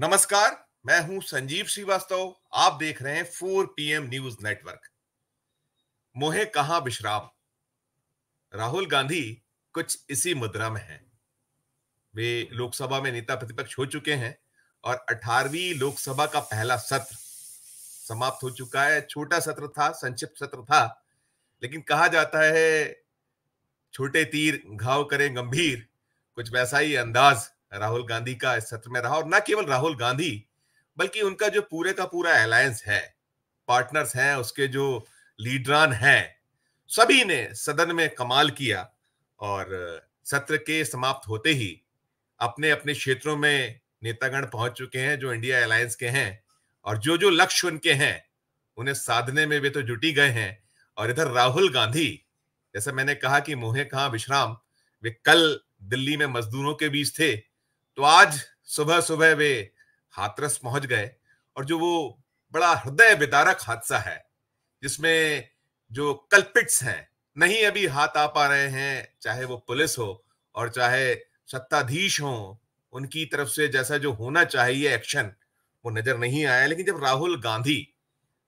नमस्कार, मैं हूँ संजीव श्रीवास्तव, आप देख रहे हैं फोर पीएम न्यूज़ नेटवर्क। मोहे कहा विश्राम? राहुल गांधी कुछ इसी मुद्रा में हैं। वे लोकसभा में नेता प्रतिपक्ष हो चुके हैं और 18वीं लोकसभा का पहला सत्र समाप्त हो चुका है। छोटा सत्र था, संक्षिप्त सत्र था, लेकिन कहा जाता है, छोटे तीर घाव करें गंभीर, कुछ वैसा ही अंदाज राहुल गांधी का इस सत्र में रहा और न केवल राहुल गांधी, बल्कि उनका जो पूरे का पूरा अलायंस है पार्टनर्स हैं, उसके जो लीडरान हैं, सभी ने सदन में कमाल किया और सत्र के समाप्त होते ही अपने अपने क्षेत्रों में नेतागण पहुँच चुके हैं, जो इंडिया अलायंस के हैं और जो जो लक्ष्य उनके हैं, उन्हें साधने में वे तो जुटी गए हैं और इधर राहुल गांधी, जैसे मैंने कहा कि मोहे कहा विश्राम, वे कल दिल्ली में मजदूरों के बीच थे तो आज सुबह सुबह वे हाथरस पहुँच गए और जो वो बड़ा हृदय विदारक हादसा है, जिसमें जो कल्पिट्स हैं, नहीं अभी हाथ आ पा रहे हैं, चाहे वो पुलिस हो और चाहे सत्ताधीश हो, उनकी तरफ़ से जैसा जो होना चाहिए एक्शन, वो नज़र नहीं आया। लेकिन जब राहुल गांधी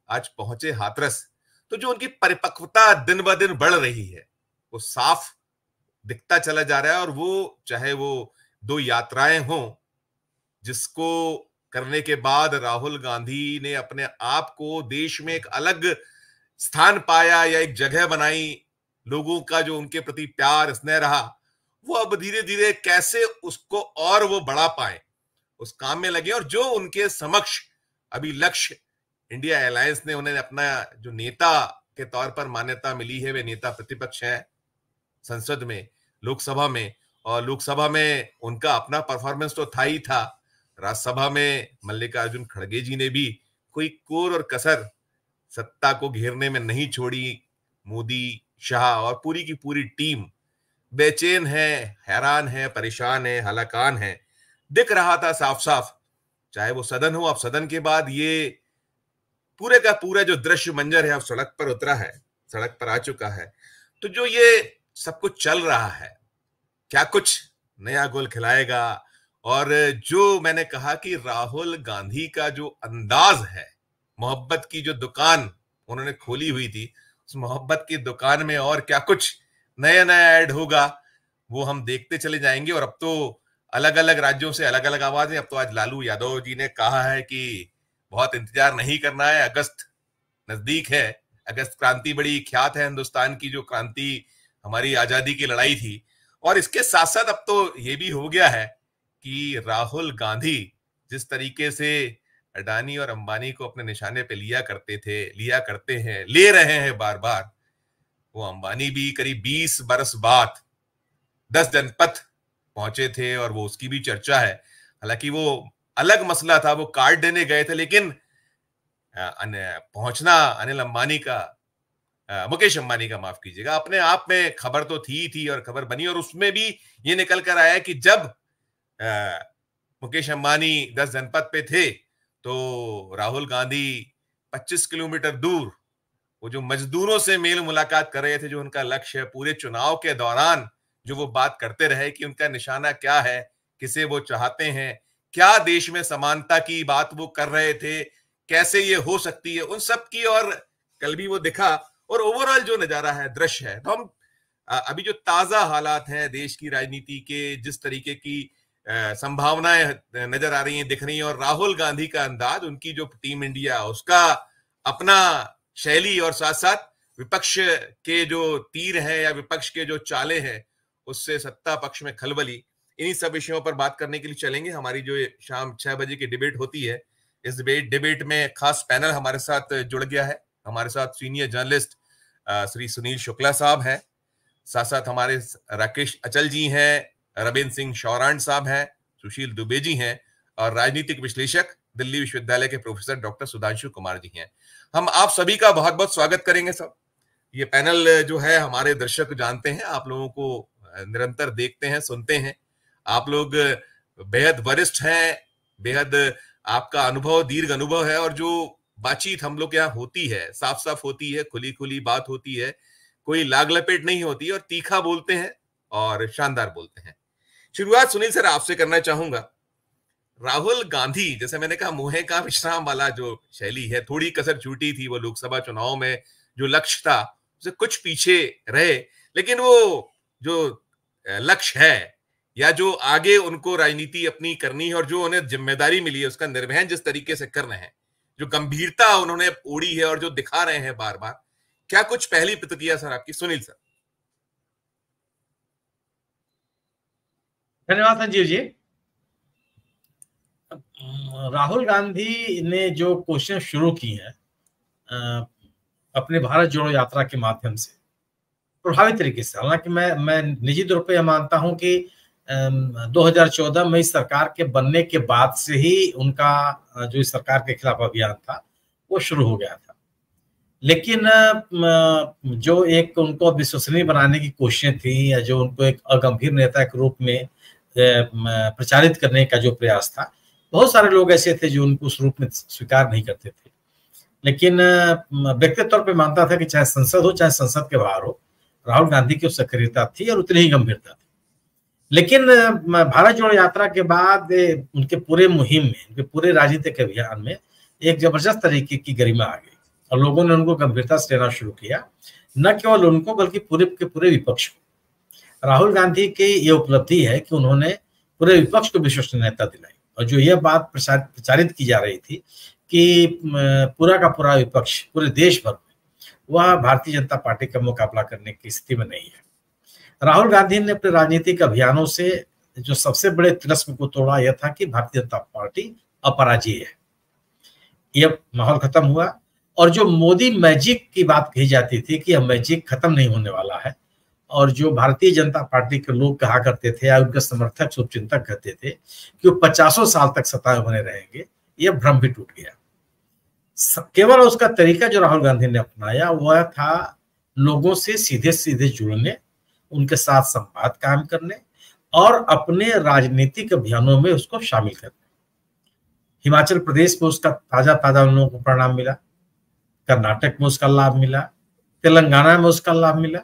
आज पहुँचे हाथरस तो जो उनकी परिपक्वता दिन ब दिन बढ़ रही है, वो साफ़ दिखता चला जा रहा है और वो, चाहे वो दो यात्राएँ हों, जिसको करने के बाद राहुल गांधी ने अपने आप को देश में एक अलग स्थान पाया या एक जगह बनाई, लोगों का जो उनके प्रति प्यार, स्नेह रहा, वो अब धीरे धीरे कैसे उसको और वो बढ़ा पाए, उस काम में लगे और जो उनके समक्ष अभी लक्ष्य इंडिया अलायंस ने उन्हें अपना जो नेता के तौर पर मान्यता मिली है, वे नेता प्रतिपक्ष है, संसद में, लोकसभा में और लोकसभा में उनका अपना परफॉर्मेंस तो था ही था। राज्यसभा में मल्लिकार्जुन खड़गे जी ने भी कोई कोर और कसर सत्ता को घेरने में नहीं छोड़ी। मोदी शाह और पूरी की पूरी टीम बेचैन है, हैरान है, परेशान है, हलाकान है। दिख रहा था साफ़ साफ़ चाहे वो सदन हो, अब सदन के बाद ये पूरे का पूरा जो दृश्य मंजर है, अब सड़क पर उतरा है, सड़क पर आ चुका है। तो जो ये सब कुछ चल रहा है क्या कुछ नया गोल खिलाएगा? और जो मैंने कहा कि राहुल गांधी का जो अंदाज है, मोहब्बत की जो दुकान उन्होंने खोली हुई थी, उस मोहब्बत की दुकान में और क्या कुछ नया नया ऐड होगा, वो हम देखते चले जाएँगे। और अब तो अलग अलग राज्यों से अलग अलग आवाज़। है अब तो आज लालू यादव जी ने कहा है कि बहुत इंतज़ार नहीं करना है, अगस्त नज़दीक है। अगस्त क्रांति बड़ी ख्यात है, हिंदुस्तान की जो क्रांति, हमारी आज़ादी की लड़ाई थी। और इसके साथ साथ अब तो ये भी हो गया है कि राहुल गांधी जिस तरीके से अडानी और अंबानी को अपने निशाने पे लिया करते थे, लिया करते हैं, ले रहे हैं बार बार वो अंबानी भी करीब 20 बरस बाद दस जनपथ पहुँचे थे और वो उसकी भी चर्चा है। हालाँकि वो अलग मसला था, वो कार्ड देने गए थे, लेकिन पहुँचना अनिल अंबानी का मुकेश अंबानी का माफ़ कीजिएगा अपने आप में खबर तो थी थी और खबर बनी और उसमें भी ये निकल कर आया कि जब आ, मुकेश अंबानी दस जनपद पे थे तो राहुल गांधी 25 किलोमीटर दूर वो जो मजदूरों से मेल मुलाकात कर रहे थे जो उनका लक्ष्य है पूरे चुनाव के दौरान जो वो बात करते रहे कि उनका निशाना क्या है किसे वो चाहते हैं क्या देश में समानता की बात वो कर रहे थे कैसे ये हो सकती है उन सब की और कल भी वो दिखा और ओवरऑल जो नज़ारा है, दृश्य है। तो हम अभी जो ताज़ा हालात हैं देश की राजनीति के, जिस तरीके की संभावनाएँ नज़र आ रही हैं, दिख रही हैं, और राहुल गांधी का अंदाज, उनकी जो टीम इंडिया, उसका अपना शैली और साथ साथ विपक्ष के जो तीर है या विपक्ष के जो चाले हैं, उससे सत्ता पक्ष में खलबली। इन्हीं सब विषयों पर बात करने के लिए चलेंगे। हमारी जो शाम छह बजे की डिबेट होती है, इस डिबेट डिबेट में खास पैनल हमारे साथ जुड़ गया है। हमारे साथ सीनियर जर्नलिस्ट श्री सुनील शुक्ला साहब हैं। साथ साथ हमारे राकेश अचल जी हैं रविंद्र सिंह शौरान साहब हैं, सुशील दुबे जी हैं और राजनीतिक विश्लेषक दिल्ली विश्वविद्यालय के प्रोफेसर डॉक्टर सुधांशु कुमार जी हैं। हम आप सभी का बहुत बहुत स्वागत करेंगे सब। ये पैनल जो है, हमारे दर्शक जानते हैं, आप लोगों को निरंतर देखते हैं, सुनते हैं। आप लोग बेहद वरिष्ठ हैं, बेहद आपका अनुभव, दीर्घ अनुभव है और जो बातचीत हम लोग यहाँ होती है साफ़ साफ़ होती है खुली खुली बात होती है, कोई लाग लपेट नहीं होती और तीखा बोलते हैं और शानदार बोलते हैं। शुरुआत सुनील सर आपसे करना चाहूँगा। राहुल गांधी, जैसे मैंने कहा, मुहे का विश्राम वाला जो शैली है, थोड़ी कसर छूटी थी वो लोकसभा चुनाव में, जो लक्ष्य था उसे कुछ पीछे रहे, लेकिन वो जो लक्ष्य है, या जो आगे उनको राजनीति अपनी करनी है और जो उन्हें ज़िम्मेदारी मिली है, उसका निर्वहन जिस तरीके से कर रहे हैं जो गंभीरता उन्होंने ओढ़ी है और जो दिखा रहे हैं बार बार क्या कुछ पहली प्रतिक्रिया सर आपकी? सुनील सर। धन्यवाद संजीव जी। राहुल गांधी ने जो कोशिश शुरू की है अपने भारत जोड़ो यात्रा के माध्यम से, प्रभावी तरीके से, हालाँकि मैं मैं निजी तौर पर यह मानता हूँ कि 2014 में इस सरकार के बनने के बाद से ही उनका जो इस सरकार के खिलाफ अभियान था, वो शुरू हो गया था। लेकिन जो एक उनको विश्वसनीय बनाने की कोशिशें थी या जो उनको एक अगंभीर नेता के रूप में प्रचारित करने का जो प्रयास था, बहुत सारे लोग ऐसे थे जो उनको उस रूप में स्वीकार नहीं करते थे। लेकिन व्यक्तिगत तौर पर मानता था कि चाहे संसद हो, चाहे संसद के बाहर हो, राहुल गांधी की सक्रियता थी और उतनी ही गंभीरता थी। लेकिन भारत जोड़ो यात्रा के बाद, उनके पूरे मुहिम में, उनके पूरे राजनीतिक अभियान में एक ज़बरदस्त तरीके की गरिमा आ गई। और लोगों ने उनको गंभीरता से लेना शुरू किया। न केवल उनको, बल्कि पूरे, के पूरे विपक्ष को। राहुल गांधी की ये उपलब्धि है कि उन्होंने पूरे विपक्ष को विश्वसनीयता दिलाई। और जो यह बात प्रचारित की जा रही थी कि पूरा का पूरा विपक्ष, पूरे देश भर में, वह भारतीय जनता पार्टी का मुकाबला करने की स्थिति में नहीं है। राहुल गांधी ने अपने राजनीतिक अभियानों से जो सबसे बड़े तिरस्म को तोड़ा यह था कि भारतीय जनता पार्टी अपराजीय है। यह माहौल खत्म हुआ और जो मोदी मैजिक की बात कही जाती थी कि यह मैजिक खत्म नहीं होने वाला है और जो भारतीय जनता पार्टी के लोग कहा करते थे या उनके समर्थक शुभचिंतक कहते थे कि वो पचासों साल तक सत्ता में बने रहेंगे, यह भ्रम भी टूट गया। केवल उसका तरीका जो राहुल गांधी ने अपनाया, वह था लोगों से सीधे सीधे जुड़ने उनके साथ संवाद कायम करने और अपने राजनीतिक अभियानों में उसको शामिल करने। हिमाचल प्रदेश में उसका ताज़ा ताज़ा उन लोगों को परिणाम मिला, कर्नाटक में उसका लाभ मिला, तेलंगाना में उसका लाभ मिला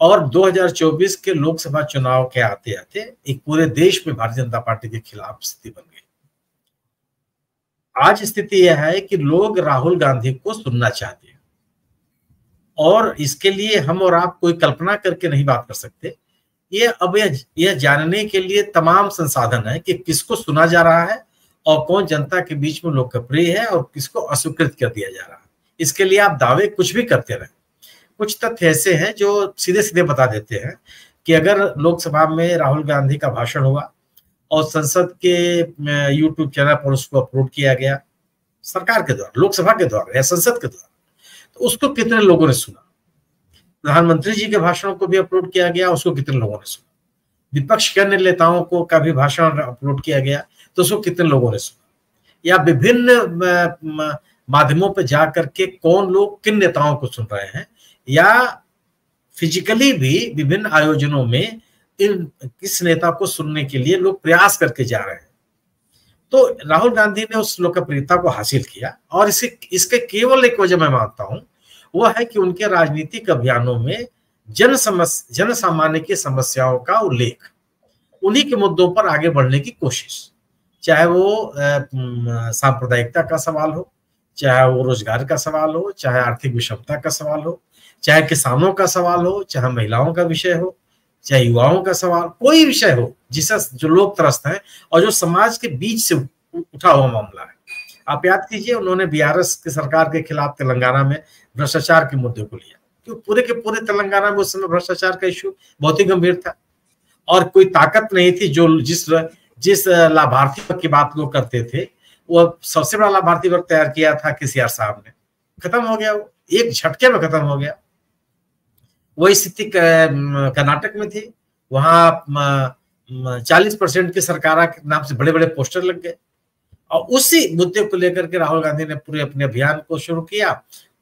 और 2024 के लोकसभा चुनाव के आते आते एक पूरे देश में भारतीय जनता पार्टी के खिलाफ स्थिति बन गई। आज स्थिति यह है कि लोग राहुल गांधी को सुनना चाहते हैं। और इसके लिए हम और आप कोई कल्पना करके नहीं बात कर सकते। ये अब यह जानने के लिए तमाम संसाधन है कि किसको सुना जा रहा है और कौन जनता के बीच में लोकप्रिय है और किसको अस्वीकृत कर दिया जा रहा है। इसके लिए आप दावे कुछ भी करते रहे। कुछ तथ्य ऐसे हैं जो सीधे सीधे बता देते हैं कि अगर लोकसभा में राहुल गांधी का भाषण हुआ और संसद के यूट्यूब चैनल पर उसको अपलोड किया गया, सरकार के द्वारा, लोकसभा के द्वारा या संसद के द्वारा उसको कितने लोगों ने सुना? प्रधानमंत्री जी के भाषणों को भी अपलोड किया गया, उसको कितने लोगों ने सुना? विपक्ष के अन्य नेताओं को का भी भाषण अपलोड किया गया तो उसको कितने लोगों ने सुना? या विभिन्न माध्यमों पर जाकर के कौन लोग किन नेताओं को सुन रहे हैं? या फिजिकली भी विभिन्न आयोजनों में इन, किस नेता को सुनने के लिए लोग प्रयास करके जा रहे हैं? तो राहुल गांधी ने उस लोकप्रियता को हासिल किया और इसे, इसके केवल एक वजह मैं मानता हूँ वह है कि उनके राजनीतिक अभियानों में जन समस्या जन सामान्य की समस्याओं का उल्लेख, उन्हीं के मुद्दों पर आगे बढ़ने की कोशिश। चाहे वो सांप्रदायिकता का सवाल हो, चाहे वो रोज़गार का सवाल हो, चाहे आर्थिक विषमता का सवाल हो, चाहे किसानों का सवाल हो, चाहे महिलाओं का विषय हो, चाहे युवाओं का सवाल, कोई विषय हो जिससे जो लोग त्रस्त हैं और जो समाज के बीच से उठा हुआ मामला है। आप याद कीजिए, उन्होंने बीआरएस की सरकार के खिलाफ तेलंगाना में भ्रष्टाचार के मुद्दे को लिया। क्यों? पूरे के पूरे तेलंगाना में उस समय भ्रष्टाचार का इश्यू बहुत ही गंभीर था। और कोई ताकत नहीं थी जो जिस जिस लाभार्थी की बात लोग करते थे, वो सबसे बड़ा लाभार्थी वर्ग तैयार किया था केसीआर साहब ने। खत्म हो गया वो। एक झटके में खत्म हो गया। वही स्थिति कर्नाटक में थी। वहाँ चालीस परसेंट की सरकार के नाम से बड़े बड़े पोस्टर लग गए। और उसी मुद्दे को लेकर के राहुल गांधी ने पूरे अपने अभियान को शुरू किया।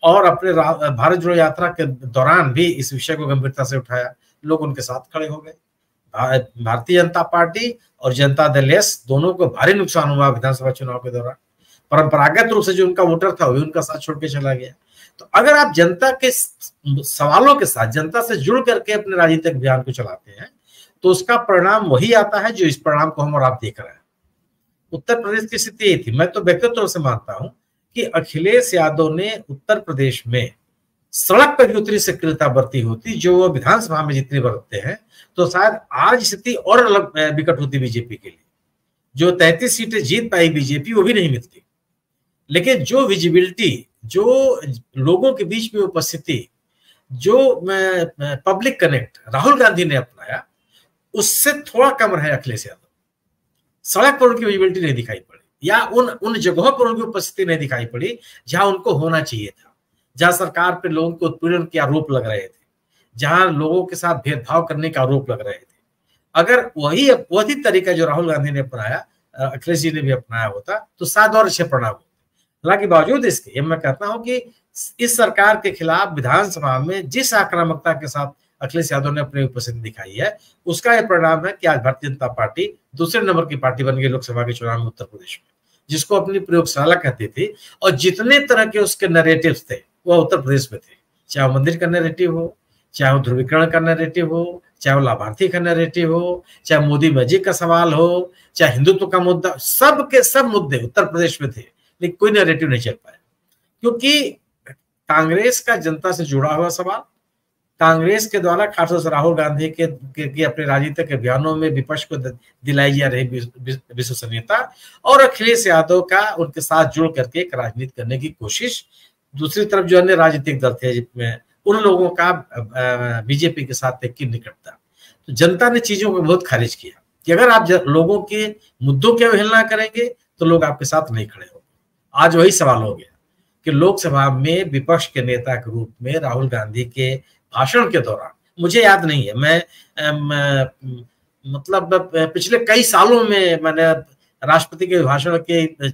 और अपने भारत जोड़ो यात्रा के दौरान भी इस विषय को गंभीरता से उठाया। लोग उनके साथ खड़े हो गए। भारतीय जनता पार्टी और जनता दल एस दोनों को भारी नुकसान हुआ विधानसभा चुनाव के दौरान। परंपरागत रूप से जो उनका वोटर था वही उनका साथ छोड़ के चला गया। तो अगर आप जनता के सवालों के साथ, जनता से जुड़ करके अपने राजनीतिक अभियान को चलाते हैं तो उसका परिणाम वही आता है जो इस परिणाम को हम और आप देख रहे हैं। उत्तर प्रदेश की स्थिति यही थी। मैं तो व्यक्तिगत तौर से मानता हूँ कि अखिलेश यादव ने उत्तर प्रदेश में सड़क पर भी उतनी सक्रियता बरती होती, जो वो विधानसभा में जितनी बरतते हैं तो शायद आज स्थिति और अलग विकट होती बीजेपी के लिए। जो तैतीस सीटें जीत पाई बीजेपी, वो भी नहीं मिलती। लेकिन जो विजिबिलिटी जो लोगों के बीच में उपस्थिति, जो पब्लिक कनेक्ट राहुल गांधी ने अपनाया, उससे थोड़ा कम रहे अखिलेश यादव। सड़क पर उनकी विजिबिलिटी नहीं दिखाई पड़ी। या उन उन जगहों पर उनकी उपस्थिति नहीं दिखाई पड़ी जहाँ उनको होना चाहिए था, जहाँ सरकार पर लोगों को उत्पीड़न के आरोप लग रहे थे, जहाँ लोगों के साथ भेदभाव करने का आरोप लग रहे थे। अगर वही वही तरीका जो राहुल गांधी ने अपनाया अखिलेश जी ने भी अपनाया होता तो शायद और अच्छे परिणाम होते। हालाँकि बावजूद इसके, ये मैं कहता हूँ कि इस सरकार के खिलाफ विधानसभा में जिस आक्रामकता के साथ अखिलेश यादव ने अपनी उपस्थिति दिखाई है, उसका यह परिणाम है कि आज भारतीय जनता पार्टी दूसरे नंबर की पार्टी बन गई लोकसभा के चुनाव में उत्तर प्रदेश में, जिसको अपनी प्रयोगशाला कहती थी और जितने तरह के उसके नरेटिव थे वह उत्तर प्रदेश में थे। चाहे मंदिर का नरेटिव हो, चाहे वो ध्रुवीकरण का नरेटिव हो, चाहे वो लाभार्थी का नरेटिव हो, चाहे मोदी मस्जिद का सवाल हो, चाहे हिंदुत्व का मुद्दा, सब के सब मुद्दे उत्तर प्रदेश में थे, लेकिन कोई नरेटिव नहीं चल पाया। क्योंकि कांग्रेस का जनता से जुड़ा हुआ सवाल कांग्रेस के द्वारा खासतौर से राहुल गांधी के, के, के अपने राजनीतिक अभियानों में विपक्ष को दिलाई जा रही विश्वसनीयता और अखिलेश यादव का उनके साथ जुड़ करके एक राजनीति करने की कोशिश। दूसरी तरफ़ जो अन्य राजनीतिक दल थे उन लोगों का बीजेपी के साथ एक निकटता। तो जनता ने चीज़ों को बहुत खारिज किया कि अगर आप लोगों के मुद्दों की अवहेलना करेंगे तो लोग आपके साथ नहीं खड़े होंगे। आज वही सवाल हो गया कि लोकसभा में विपक्ष के नेता के रूप में राहुल गांधी के भाषण के दौरान। मुझे याद नहीं है। मैं, मैं मतलब पिछले कई सालों में मैंने राष्ट्रपति के भाषण के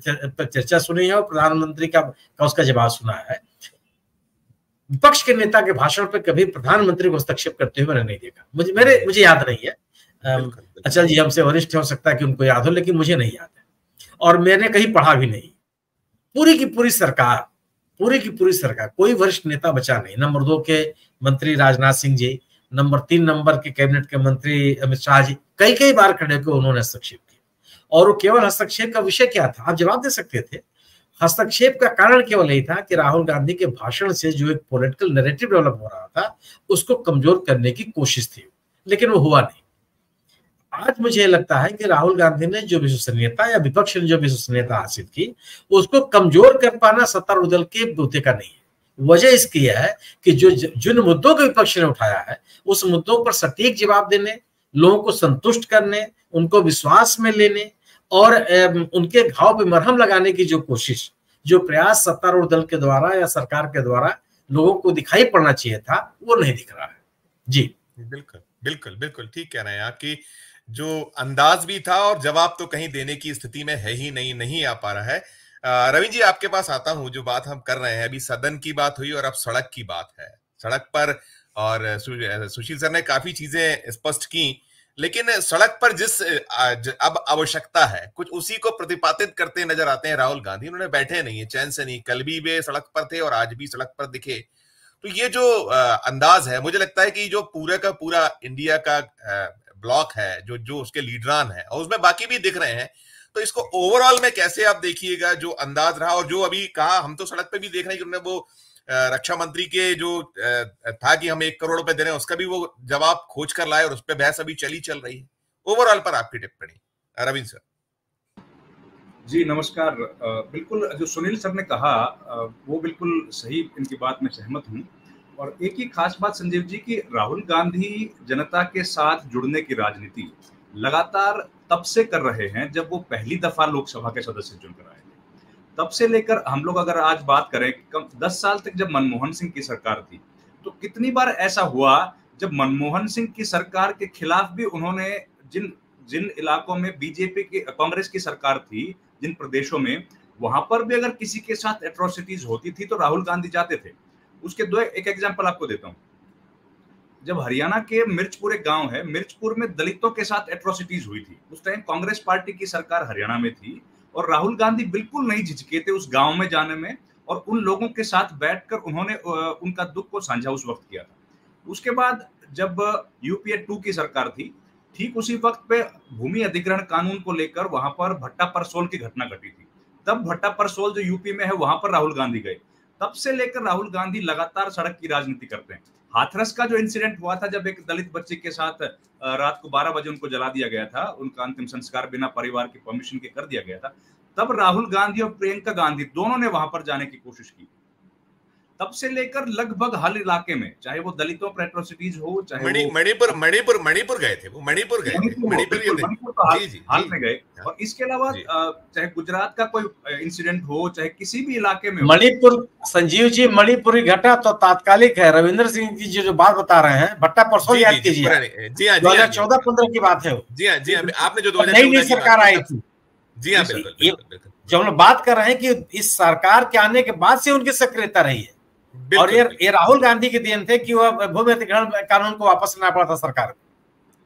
चर्चा सुनी है और प्रधानमंत्री का, का उसका जवाब सुना है। विपक्ष के नेता के भाषण पर कभी प्रधानमंत्री को हस्तक्षेप करते हुए मैंने नहीं देखा। मुझे मेरे मुझे याद नहीं है। अचल जी हमसे वरिष्ठ हो सकता है कि उनको याद हो लेकिन मुझे नहीं याद है। और मैंने कहीं पढ़ा भी नहीं। पूरी की पूरी सरकार पूरी की पूरी सरकार, कोई वरिष्ठ नेता बचा नहीं। नंबर दो के मंत्री राजनाथ सिंह जी, नंबर तीन नंबर के कैबिनेट के मंत्री अमित शाह जी कई कई बार खड़े होकर उन्होंने हस्तक्षेप किया और वो केवल हस्तक्षेप का विषय क्या था? आप जवाब दे सकते थे। हस्तक्षेप का कारण केवल यही था कि राहुल गांधी के भाषण से जो एक पॉलिटिकल नैरेटिव डेवलप हो रहा था, उसको कमज़ोर करने की कोशिश थी। लेकिन वो हुआ नहीं। आज मुझे लगता है कि राहुल गांधी ने जो विश्वसनीयता या विपक्ष ने जो विश्वसनीयता हासिल की, उसको कमज़ोर कर पाना सत्तारूढ़ दल के बूते का नहीं है। वजह इसकी है कि जो जिन मुद्दों को विपक्ष ने उठाया है, उस मुद्दों पर सटीक जवाब देने, लोगों को संतुष्ट करने, उनको विश्वास में लेने और उनके घाव पे मरहम लगाने की जो कोशिश, जो प्रयास सत्तारूढ़ दल के द्वारा या सरकार के द्वारा लोगों को दिखाई पड़ना चाहिए था, वो नहीं दिख रहा है। जी। बिल्कुल बिल्कुल बिल्कुल, ठीक कह रहे हैं आप कि जो अंदाज भी था और जवाब तो कहीं देने की स्थिति में है ही नहीं नहीं आ पा रहा है। रवि जी आपके पास आता हूँ, जो बात हम कर रहे हैं। अभी सदन की बात हुई और अब सड़क की बात है। सड़क पर और सुशील सर ने काफ़ी चीज़ें स्पष्ट की, लेकिन सड़क पर जिस अब आवश्यकता है, कुछ उसी को प्रतिपादित करते नज़र आते हैं राहुल गांधी। उन्होंने बैठे नहीं है, चैन से नहीं, कल भी वे सड़क पर थे और आज भी सड़क पर दिखे। तो ये जो अंदाज है, मुझे लगता है कि जो पूरा का पूरा इंडिया का ब्लॉक है, जो जो उसके लीडरान है और उसमें बाकी भी दिख रहे हैं तो इसको ओवरऑल में कैसे आप देखिएगा जो अंदाज रहा और जो अभी कहा, हम तो सड़क पे भी देख रहे हैं कि उन्होंने वो रक्षा मंत्री के जो था कि हम एक करोड़ रुपए दे रहे हैं, उसका भी वो जवाब खोज कर लाए और उस पर बहस अभी चली चल रही है। ओवरऑल पर आपकी टिप्पणी रविंद्र सर। जी, नमस्कार। बिल्कुल, जो सुनील सर ने कहा वो बिल्कुल सही इनकी बात में सहमत हूँ। और एक ही खास बात संजीव जी की राहुल गांधी जनता के साथ जुड़ने की राजनीति लगातार तब से कर रहे हैं जब वो पहली दफ़ा लोकसभा के सदस्य चुनकर आए तब से लेकर हम लोग अगर आज बात करें, कम दस साल तक जब मनमोहन सिंह की सरकार थी तो कितनी बार ऐसा हुआ जब मनमोहन सिंह की सरकार के खिलाफ भी उन्होंने जिन जिन इलाकों में बीजेपी की, कांग्रेस की सरकार थी, जिन प्रदेशों में, वहाँ पर भी अगर किसी के साथ एट्रोसिटीज होती थी तो राहुल गांधी जाते थे। उसके दो एक एग्ज़ाम्पल आपको देता हूँ। जब हरियाणा के मिर्चपुर एक गाँव है, मिर्चपुर में दलितों के साथ एट्रोसिटीज हुई थी। उस टाइम कांग्रेस पार्टी की सरकार हरियाणा में थी और राहुल गांधी बिल्कुल नहीं झिझके थे उस गाँव में जाने में और उन लोगों के साथ बैठकर उन्होंने उनका दुख को साझा उस वक्त किया था। उसके बाद जब यूपीए टू की सरकार थी, ठीक उसी वक्त पे भूमि अधिग्रहण कानून को लेकर वहाँ पर भट्टा परसोल की घटना घटी थी। तब भट्टा परसोल जो यूपी में है, वहाँ पर राहुल गांधी गए। तब से लेकर राहुल गांधी लगातार सड़क की राजनीति करते हैं। हाथरस का जो इंसिडेंट हुआ था, जब एक दलित बच्चे के साथ रात को 12 बजे उनको जला दिया गया था, उनका अंतिम संस्कार बिना परिवार के परमिशन के कर दिया गया था, तब राहुल गांधी और प्रियंका गांधी दोनों ने वहाँ पर जाने की कोशिश की। तब से लेकर लगभग हर इलाके में चाहे वो दलितों पर एट्रोसिटीज हो चाहे मणिपुर मणिपुर मणिपुर गए थे वो मणिपुर गए मणिपुर मणिपुर तो हाल, हाल में गए। हाँ। और इसके अलावा चाहे गुजरात का कोई इंसिडेंट हो चाहे किसी भी इलाके में मणिपुर संजीव जी मणिपुरी घटा तो तात्कालिक है। रविंद्र सिंह जी जो बात बता रहे हैं भट्टा परसों याद कीजिए। जी हाँ दो हज़ार चौदह पंद्रह की बात है जी हाँ जी हाँ आपने जो नई नई सरकार आई थी। जी हाँ बिल्कुल। जब हम लोग बात कर रहे हैं कि इस सरकार के आने के बाद से उनकी सक्रियता रही है। और ये ये राहुल गांधी के दिन थे कि वह भूमि अधिग्रहण कानून को वापस लेना पड़ा था सरकार को।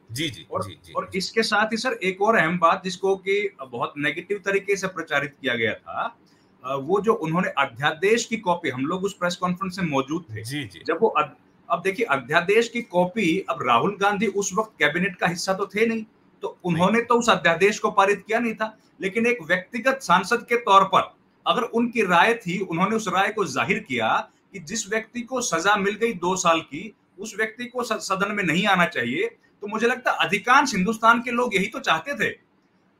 जी जी और, जी, जी। और इसके साथ ही सर एक और अहम बात जिसको कि बहुत नेगेटिव तरीके से प्रचारित किया गया था वो जो उन्होंने अध्यादेश की कॉपी हम लोग उस प्रेस कॉन्फ्रेंस में मौजूद थे। जी जी। जब वो अब देखिए अध्यादेश की कॉपी अब राहुल गांधी उस वक्त कैबिनेट का हिस्सा तो थे नहीं तो उन्होंने तो उस अध्यादेश को पारित किया नहीं था। लेकिन एक व्यक्तिगत सांसद के तौर पर अगर उनकी राय थी उन्होंने उस राय को ज़ाहिर किया कि जिस व्यक्ति को सजा मिल गई दो साल की उस व्यक्ति को सदन में नहीं आना चाहिए। तो मुझे लगता है अधिकांश हिंदुस्तान के लोग यही तो चाहते थे।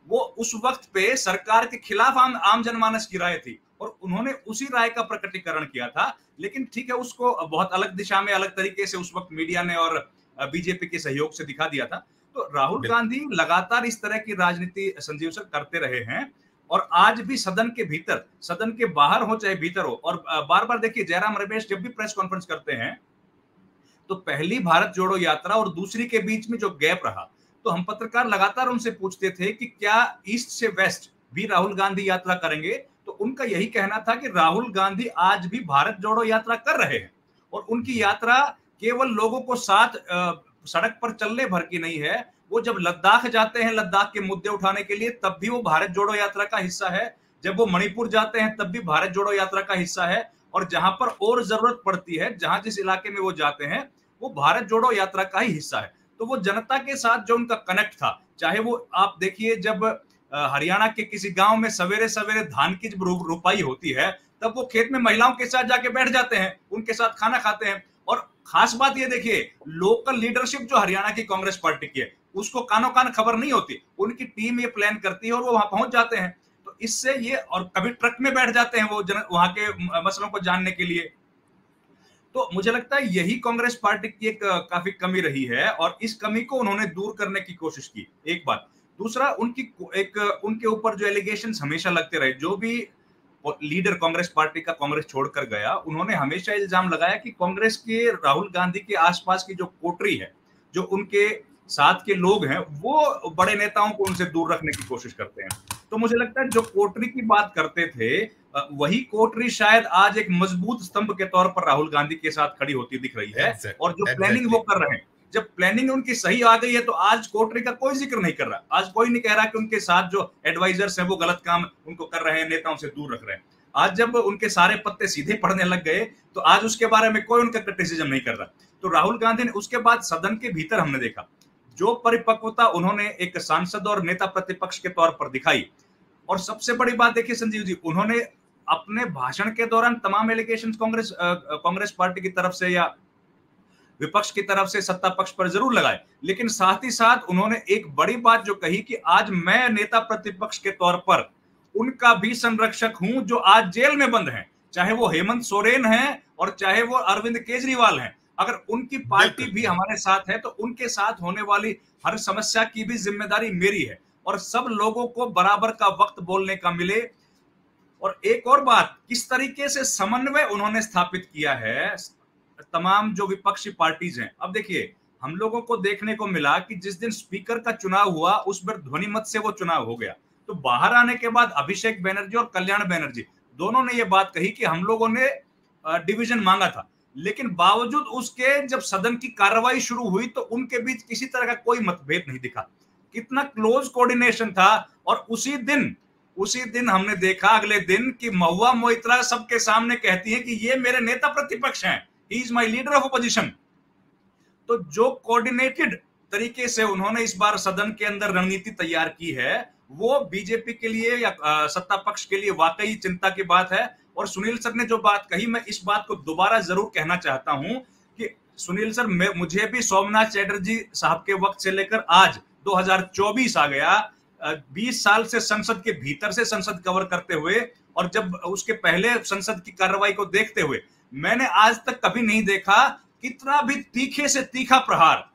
वो उस वक्त पे सरकार के खिलाफ आम आम जनमानस की राय थी और उन्होंने उसी राय का प्रकटीकरण किया था। लेकिन ठीक है उसको बहुत अलग दिशा में अलग तरीके से उस वक्त मीडिया ने और बीजेपी के सहयोग से दिखा दिया था। तो राहुल गांधी लगातार इस तरह की राजनीति संजीव सर करते रहे हैं। और आज भी सदन के भीतर, सदन के बाहर हो चाहे भीतर हो, और बार बार देखिए, जयराम रमेश जब भी प्रेस कॉन्फ्रेंस करते हैं तो पहली भारत जोड़ो यात्रा और दूसरी के बीच में जो गैप रहा तो हम पत्रकार लगातार उनसे पूछते थे कि क्या ईस्ट से वेस्ट भी राहुल गांधी यात्रा करेंगे? तो उनका यही कहना था कि राहुल गांधी आज भी भारत जोड़ो यात्रा कर रहे हैं, और उनकी यात्रा केवल लोगों को साथ सड़क पर चलने भर की नहीं है वो जब लद्दाख जाते हैं, लद्दाख के मुद्दे उठाने के लिए, तब भी वो भारत जोड़ो यात्रा का हिस्सा है। जब वो मणिपुर जाते हैं, तब भी भारत जोड़ो यात्रा का हिस्सा है। और जहाँ पर और ज़रूरत पड़ती है, जहाँ जिस इलाके में वो जाते हैं, वो भारत जोड़ो यात्रा का ही हिस्सा है। तो वो जनता के साथ जो उनका कनेक्ट था, चाहे वो आप देखिए जब हरियाणा के किसी गाँव में सवेरे सवेरे धान की जब रुपाई होती है, तब वो खेत में महिलाओं के साथ जाके बैठ जाते हैं, उनके साथ खाना खाते हैं। खास बात ये देखिए लोकल लीडरशिप जो हरियाणा की कांग्रेस पार्टी की है, उसको कानो कान खबर नहीं होती। उनकी टीम ये प्लान करती है और वो वहाँ पहुँच जाते हैं। तो इससे ये और कभी ट्रक में बैठ जाते हैं वो जन, वहाँ के मसलों को जानने के लिए। तो मुझे लगता है यही कांग्रेस पार्टी की एक, काफ़ी कमी रही है और इस कमी को उन्होंने दूर करने की कोशिश की, एक बात। दूसरा, उनकी एक, उनके ऊपर जो एलिगेशन हमेशा लगते रहे, जो भी लीडर कांग्रेस पार्टी का कांग्रेस छोड़कर गया उन्होंने हमेशा इल्ज़ाम लगाया कि कांग्रेस के राहुल गांधी के आसपास की जो कोटरी है जो उनके साथ के लोग हैं वो बड़े नेताओं को उनसे दूर रखने की कोशिश करते हैं। तो मुझे लगता है जो कोटरी की बात करते थे वही कोटरी शायद आज एक मज़बूत स्तंभ के तौर पर राहुल गांधी के साथ खड़ी होती दिख रही है और जो प्लानिंग वो कर रहे हैं। जब प्लानिंग उनकी सही आ गई है तो आज कोटरी का कोई ज़िक्र नहीं कर रहा। आज कोई नहीं कह रहा कि उनके साथ जो एडवाइजर्स हैं, वो गलत काम उनको कर रहे हैं, नेताओं से दूर रख रहे हैं। आज जब उनके सारे पत्ते सीधे पड़ने लग गए तो आज उसके बारे में कोई उनका क्रिटिसिज्म नहीं कर रहा। तो राहुल गांधी ने उसके बाद सदन के भीतर हमने देखा, जो परिपक्वता उन्होंने एक सांसद और नेता प्रतिपक्ष के तौर पर दिखाई। और सबसे बड़ी बात देखिए संजीव जी, उन्होंने अपने भाषण के दौरान तमाम एलिगेशन कांग्रेस कांग्रेस पार्टी की तरफ़ से या विपक्ष की तरफ़ से सत्ता पक्ष पर ज़रूर लगाए। लेकिन साथ ही साथ उन्होंने एक बड़ी बात जो कही कि आज मैं नेता प्रतिपक्ष के तौर पर उनका भी संरक्षक हूँ जो आज जेल में बंद हैं। चाहे वो हेमंत सोरेन हैं और चाहे वो अरविंद केजरीवाल हैं। अगर उनकी पार्टी भी हमारे साथ है तो उनके साथ होने वाली हर समस्या की भी ज़िम्मेदारी मेरी है। और सब लोगों को बराबर का वक्त बोलने का मिले। और एक और बात किस तरीके से समन्वय उन्होंने स्थापित किया है तमाम जो विपक्षी पार्टीज़ हैं, अब देखिए, हम लोगों को देखने को मिला कि जिस दिन स्पीकर का चुनाव हुआ, उस पर ध्वनि मत से वो चुनाव हो गया। तो बाहर आने के बाद अभिषेक बैनर्जी और कल्याण बैनर्जी, दोनों ने ये बात कही कि हम लोगों ने डिवीज़न मांगा था। लेकिन बावजूद उसके जब सदन की कार्रवाई शुरू हुई तो उनके बीच किसी तरह का कोई मतभेद नहीं दिखा। कितना क्लोज कोऑर्डिनेशन था और उसी दिन उसी दिन हमने देखा अगले दिन कि महुआ मोइत्रा सबके सामने कहती है कि ये मेरे नेता प्रतिपक्ष हैं। He is my leader of opposition तो जो कोऑर्डिनेटेड तरीके से उन्होंने इस बार सदन के अंदर रणनीति तैयार की है, वो बीजेपी के लिए या सत्ता पक्ष के लिए वाकई चिंता की बात है। और सुनील सर ने जो बात कही, मैं इस बात को दोबारा ज़रूर कहना चाहता हूँ कि सुनील सर मुझे भी सोमनाथ चैटर्जी साहब के वक्त से लेकर आज 2024 आ गया। 20 साल से संसद के भीतर से संसद कवर करते हुए और जब उसके पहले संसद की कार्रवाई को देखते हुए मैंने आज तक कभी नहीं देखा कितना भी तीखे से तीखा प्रहार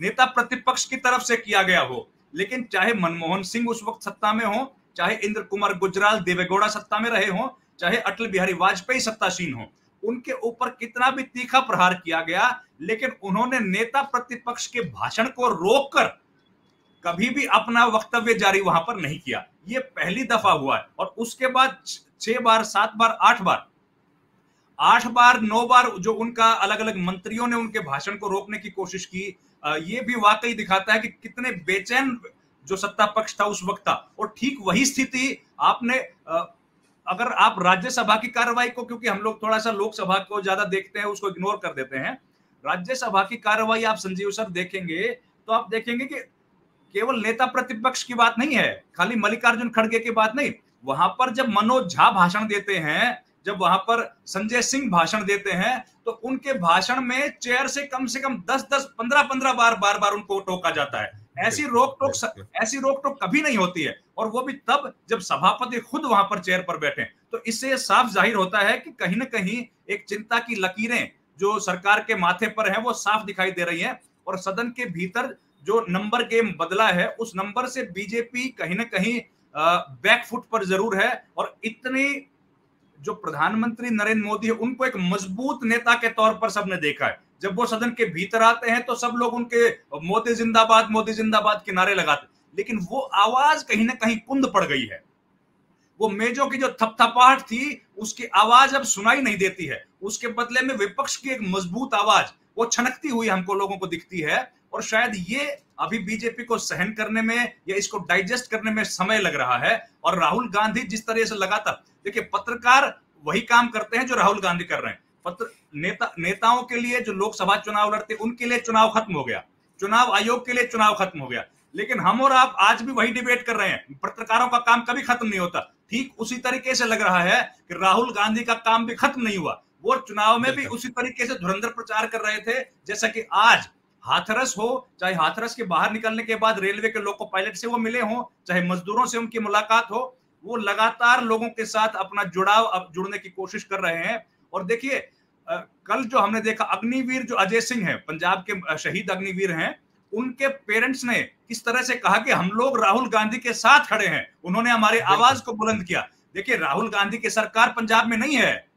नेता प्रतिपक्ष की तरफ़ से किया गया हो। लेकिन चाहे मनमोहन सिंह उस वक्त सत्ता में हो, चाहे इंद्र कुमार गुजराल देवेगौड़ा सत्ता में रहे हो, चाहे अटल बिहारी वाजपेयी सत्तासीन हो, उनके ऊपर कितना भी तीखा प्रहार किया गया, लेकिन उन्होंने नेता प्रतिपक्ष के भाषण को रोककर कभी भी अपना वक्तव्य जारी वहाँ पर नहीं किया। ये पहली दफ़ा हुआ है और उसके बाद छह बार, सात बार, आठ बार आठ बार, नौ बार जो उनका अलग अलग मंत्रियों ने उनके भाषण को रोकने की कोशिश की ये भी वाकई दिखाता है कि कितने बेचैन जो सत्ता पक्ष था उस वक्त था। और ठीक वही स्थिति आपने अगर आप राज्यसभा की कार्रवाई को, क्योंकि हम लोग थोड़ा सा लोकसभा को ज़्यादा देखते हैं, उसको इग्नोर कर देते हैं, राज्यसभा की कार्रवाई आप संजीव सर देखेंगे तो आप देखेंगे कि केवल नेता प्रतिपक्ष की बात नहीं है, खाली मल्लिकार्जुन खड़गे की बात नहीं। वहाँ पर जब मनोज झा भाषण देते हैं जब वहाँ पर संजय सिंह भाषण देते हैं तो उनके भाषण में चेयर से कम से कम दस दस पंद्रह पंद्रह बार बार बार उनको टोका जाता है। ऐसी रोक टोक ऐसी रोक टोक कभी नहीं होती है। और वो भी तब जब सभापति खुद वहाँ पर चेयर पर बैठे। तो इससे साफ़ ज़ाहिर होता है कि कहीं ना कहीं एक चिंता की लकीरें जो सरकार के माथे पर है वो साफ़ दिखाई दे रही है। और सदन के भीतर जो नंबर गेम बदला है उस नंबर से बीजेपी कहीं ना कहीं बैकफुट पर ज़रूर है। और इतनी जो प्रधानमंत्री नरेंद्र मोदी है, उनको एक मज़बूत नेता के तौर पर सबने देखा है। जब वो सदन के भीतर आते हैं तो सब लोग उनके मोदी जिंदाबाद मोदी जिंदाबाद के नारे लगाते लेकिन वो आवाज़ कहीं ना कहीं कुंद पड़ गई है। वो मेजों की जो थपथपाहट थी, उसकी आवाज़ अब सुनाई नहीं देती है। उसके बदले में विपक्ष की एक मज़बूत आवाज़, वो छनकती हुई हमको लोगों को दिखती है। और शायद ये अभी बीजेपी को सहन करने में या इसको डाइजेस्ट करने में समय लग रहा है। और राहुल गांधी जिस तरह से लगातार देखिए पत्रकार वही काम करते हैं जो राहुल गांधी कर रहे हैं। पत्र नेता नेताओं के लिए जो लोकसभा चुनाव लड़ते उनके लिए चुनाव खत्म हो गया। चुनाव आयोग के लिए चुनाव खत्म हो गया। लेकिन हम और आप आज भी वही डिबेट कर रहे हैं। पत्रकारों का काम कभी खत्म नहीं होता। ठीक उसी तरीके से लग रहा है कि राहुल गांधी का काम भी खत्म नहीं हुआ। वो चुनाव में भी उसी तरीके से धुरंधर प्रचार कर रहे थे जैसा कि आज हाथरस हो चाहे हाथरस के बाहर निकलने के बाद रेलवे के लोको पायलट से वो मिले हो चाहे मजदूरों से उनकी मुलाकात हो वो लगातार लोगों के साथ अपना जुड़ाव अब जुड़ने की कोशिश कर रहे हैं। और देखिए कल जो हमने देखा अग्निवीर जो अजय सिंह है पंजाब के शहीद अग्निवीर हैं उनके पेरेंट्स ने किस तरह से कहा कि हम लोग राहुल गांधी के साथ खड़े हैं? उन्होंने हमारी आवाज़ को बुलंद किया। देखिए राहुल गांधी की सरकार पंजाब में नहीं है।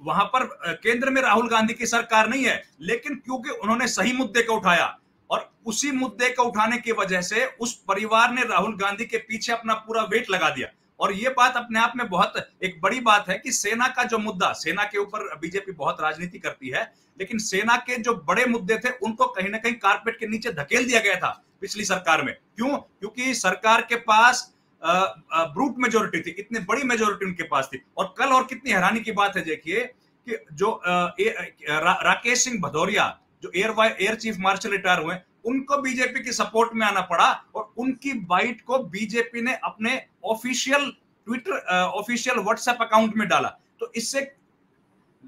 वहाँ पर केंद्र में राहुल गांधी की सरकार नहीं है, लेकिन क्योंकि उन्होंने सही मुद्दे को उठाया और उसी मुद्दे को उठाने की वजह से उस परिवार ने राहुल गांधी के पीछे अपना पूरा वेट लगा दिया। और ये बात अपने आप में बहुत एक बड़ी बात है कि सेना का जो मुद्दा, सेना के ऊपर बीजेपी बहुत राजनीति करती है, लेकिन सेना के जो बड़े मुद्दे थे, उनको कहीं ना कहीं कारपेट के नीचे धकेल दिया गया था पिछली सरकार में। क्यों? क्योंकि सरकार के पास ब्रूट मेजोरिटी थी इतनी बड़ी मेजोरिटी उनके पास थी। और कल और कितनी हैरानी की बात है देखिए कि जो रा, राकेश सिंह भदौरिया जो air air chief marshal retire हुए उनको बीजेपी की सपोर्ट में आना पड़ा और उनकी बाइट को बीजेपी ने अपने official Twitter official WhatsApp account में डाला। तो इससे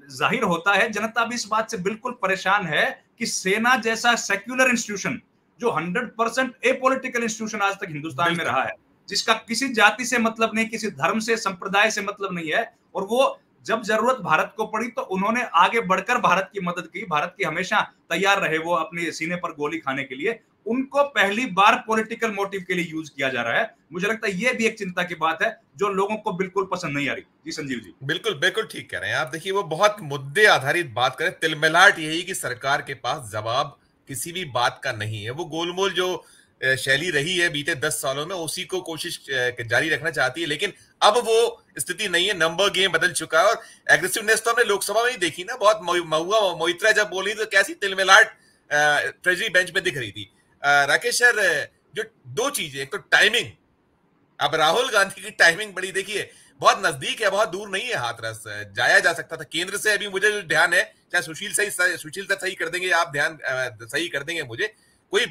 ज़ाहिर होता है जनता भी इस बात से बिल्कुल परेशान है कि सेना जैसा सेक्युलर इंस्टीट्यूशन जो 100 परसेंट ए पोलिटिकल इंस्टीट्यूशन आज तक हिंदुस्तान में रहा है जिसका किसी जाति से मतलब नहीं, किसी धर्म से, संप्रदाय से मतलब नहीं है। और वो जब ज़रूरत भारत को पड़ी तो उन्होंने आगे बढ़कर भारत की मदद की। भारत की हमेशा तैयार रहे वो अपने सीने पर गोली खाने के लिए। उनको पहली बार पॉलिटिकल मोटिव के लिए यूज़ किया जा रहा है। मुझे लगता है ये भी एक चिंता की बात है, जो लोगों को बिल्कुल पसंद नहीं आ रही। जी, संजीव जी। बिल्कुल बिल्कुल ठीक कह रहे हैं आप। देखिए, वो बहुत मुद्दे आधारित बात करें। तिलमिलाट यही कि सरकार के पास जवाब किसी भी बात का नहीं है। वो गोलमोल जो शैली रही है बीते दस सालों में, उसी को कोशिश जारी रखना चाहती है, लेकिन अब वो स्थिति नहीं है, नंबर गेम बदल चुका है और एग्रेसिवनेस तो हमने लोकसभा में ही देखी ना, बहुत महुआ मोहित्रा जब बोली तो कैसी तिलमिलाट ट्रेजरी बेंच में दिख रही थी। राकेश सर जो दो चीज़ें, एक तो टाइमिंग अब राहुल गांधी की टाइमिंग बड़ी देखिए, बहुत नज़दीक है, बहुत दूर नहीं है हाथरस जाया जा सकता था, केंद्र से अभी मुझे जो ध्यान है, चाहे सुशील सही, सुशील तक सही कर देंगे, आप ध्यान सही कर देंगे मुझे कोई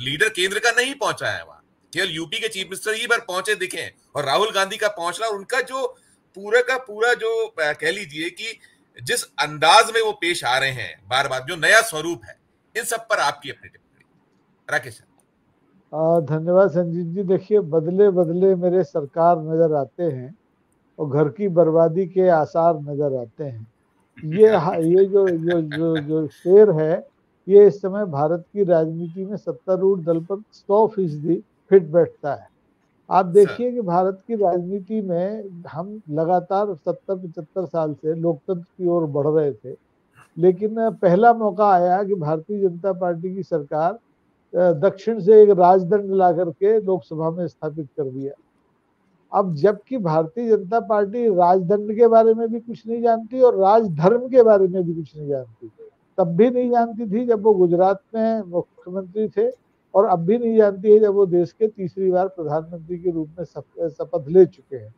लीडर केंद्र का नहीं पहुँचा है वहाँ। केवल यूपी के चीफ मिनिस्टर ही बार पहुँचे दिखे और राहुल गांधी का पहुँचना उनका जो पूरा का पूरा जो कह लीजिए कि जिस अंदाज में वो पेश आ रहे हैं बार बार जो नया स्वरूप है, इन सब पर आपकी अपनी टिप्पणी। राकेश धन्यवाद संजीव जी। देखिए बदले बदले मेरे सरकार नज़र आते हैं और घर की बर्बादी के आसार नज़र आते हैं। ये ये जो जो जो जो शेर है ये इस समय भारत की राजनीति में सत्तारूढ़ दल पर सौ फ़ीसदी फिट बैठता है। आप देखिए कि भारत की राजनीति में हम लगातार सत्तर पचहत्तर साल से लोकतंत्र की ओर बढ़ रहे थे लेकिन पहला मौका आया कि भारतीय जनता पार्टी की सरकार दक्षिण से एक राजदंड ला करके लोकसभा में स्थापित कर दिया। अब जबकि भारतीय जनता पार्टी राजदंड के बारे में भी कुछ नहीं जानती और राजधर्म के बारे में भी कुछ नहीं जानती। तब भी नहीं जानती थी जब वो गुजरात में मुख्यमंत्री थे और अब भी नहीं जानती है जब वो देश के तीसरी बार प्रधानमंत्री के रूप में शपथ ले चुके हैं।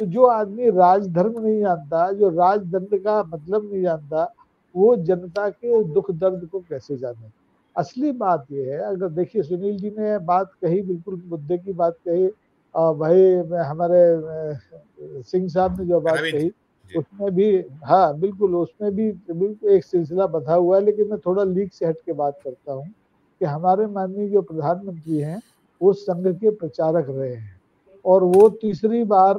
तो जो आदमी राजधर्म नहीं जानता जो राजदंड का मतलब नहीं जानता वो जनता के दुख दर्द को कैसे जाने? असली बात यह है अगर देखिए सुनील जी ने बात कही बिल्कुल मुद्दे की बात कही भाई हमारे सिंह साहब ने जो बात कही उसमें भी हाँ बिल्कुल, उसमें भी बिल्कुल एक सिलसिला बधा हुआ है, लेकिन मैं थोड़ा लीक से हट के बात करता हूँ कि हमारे माननीय जो प्रधानमंत्री हैं, वो संघ के प्रचारक रहे हैं। और वो तीसरी बार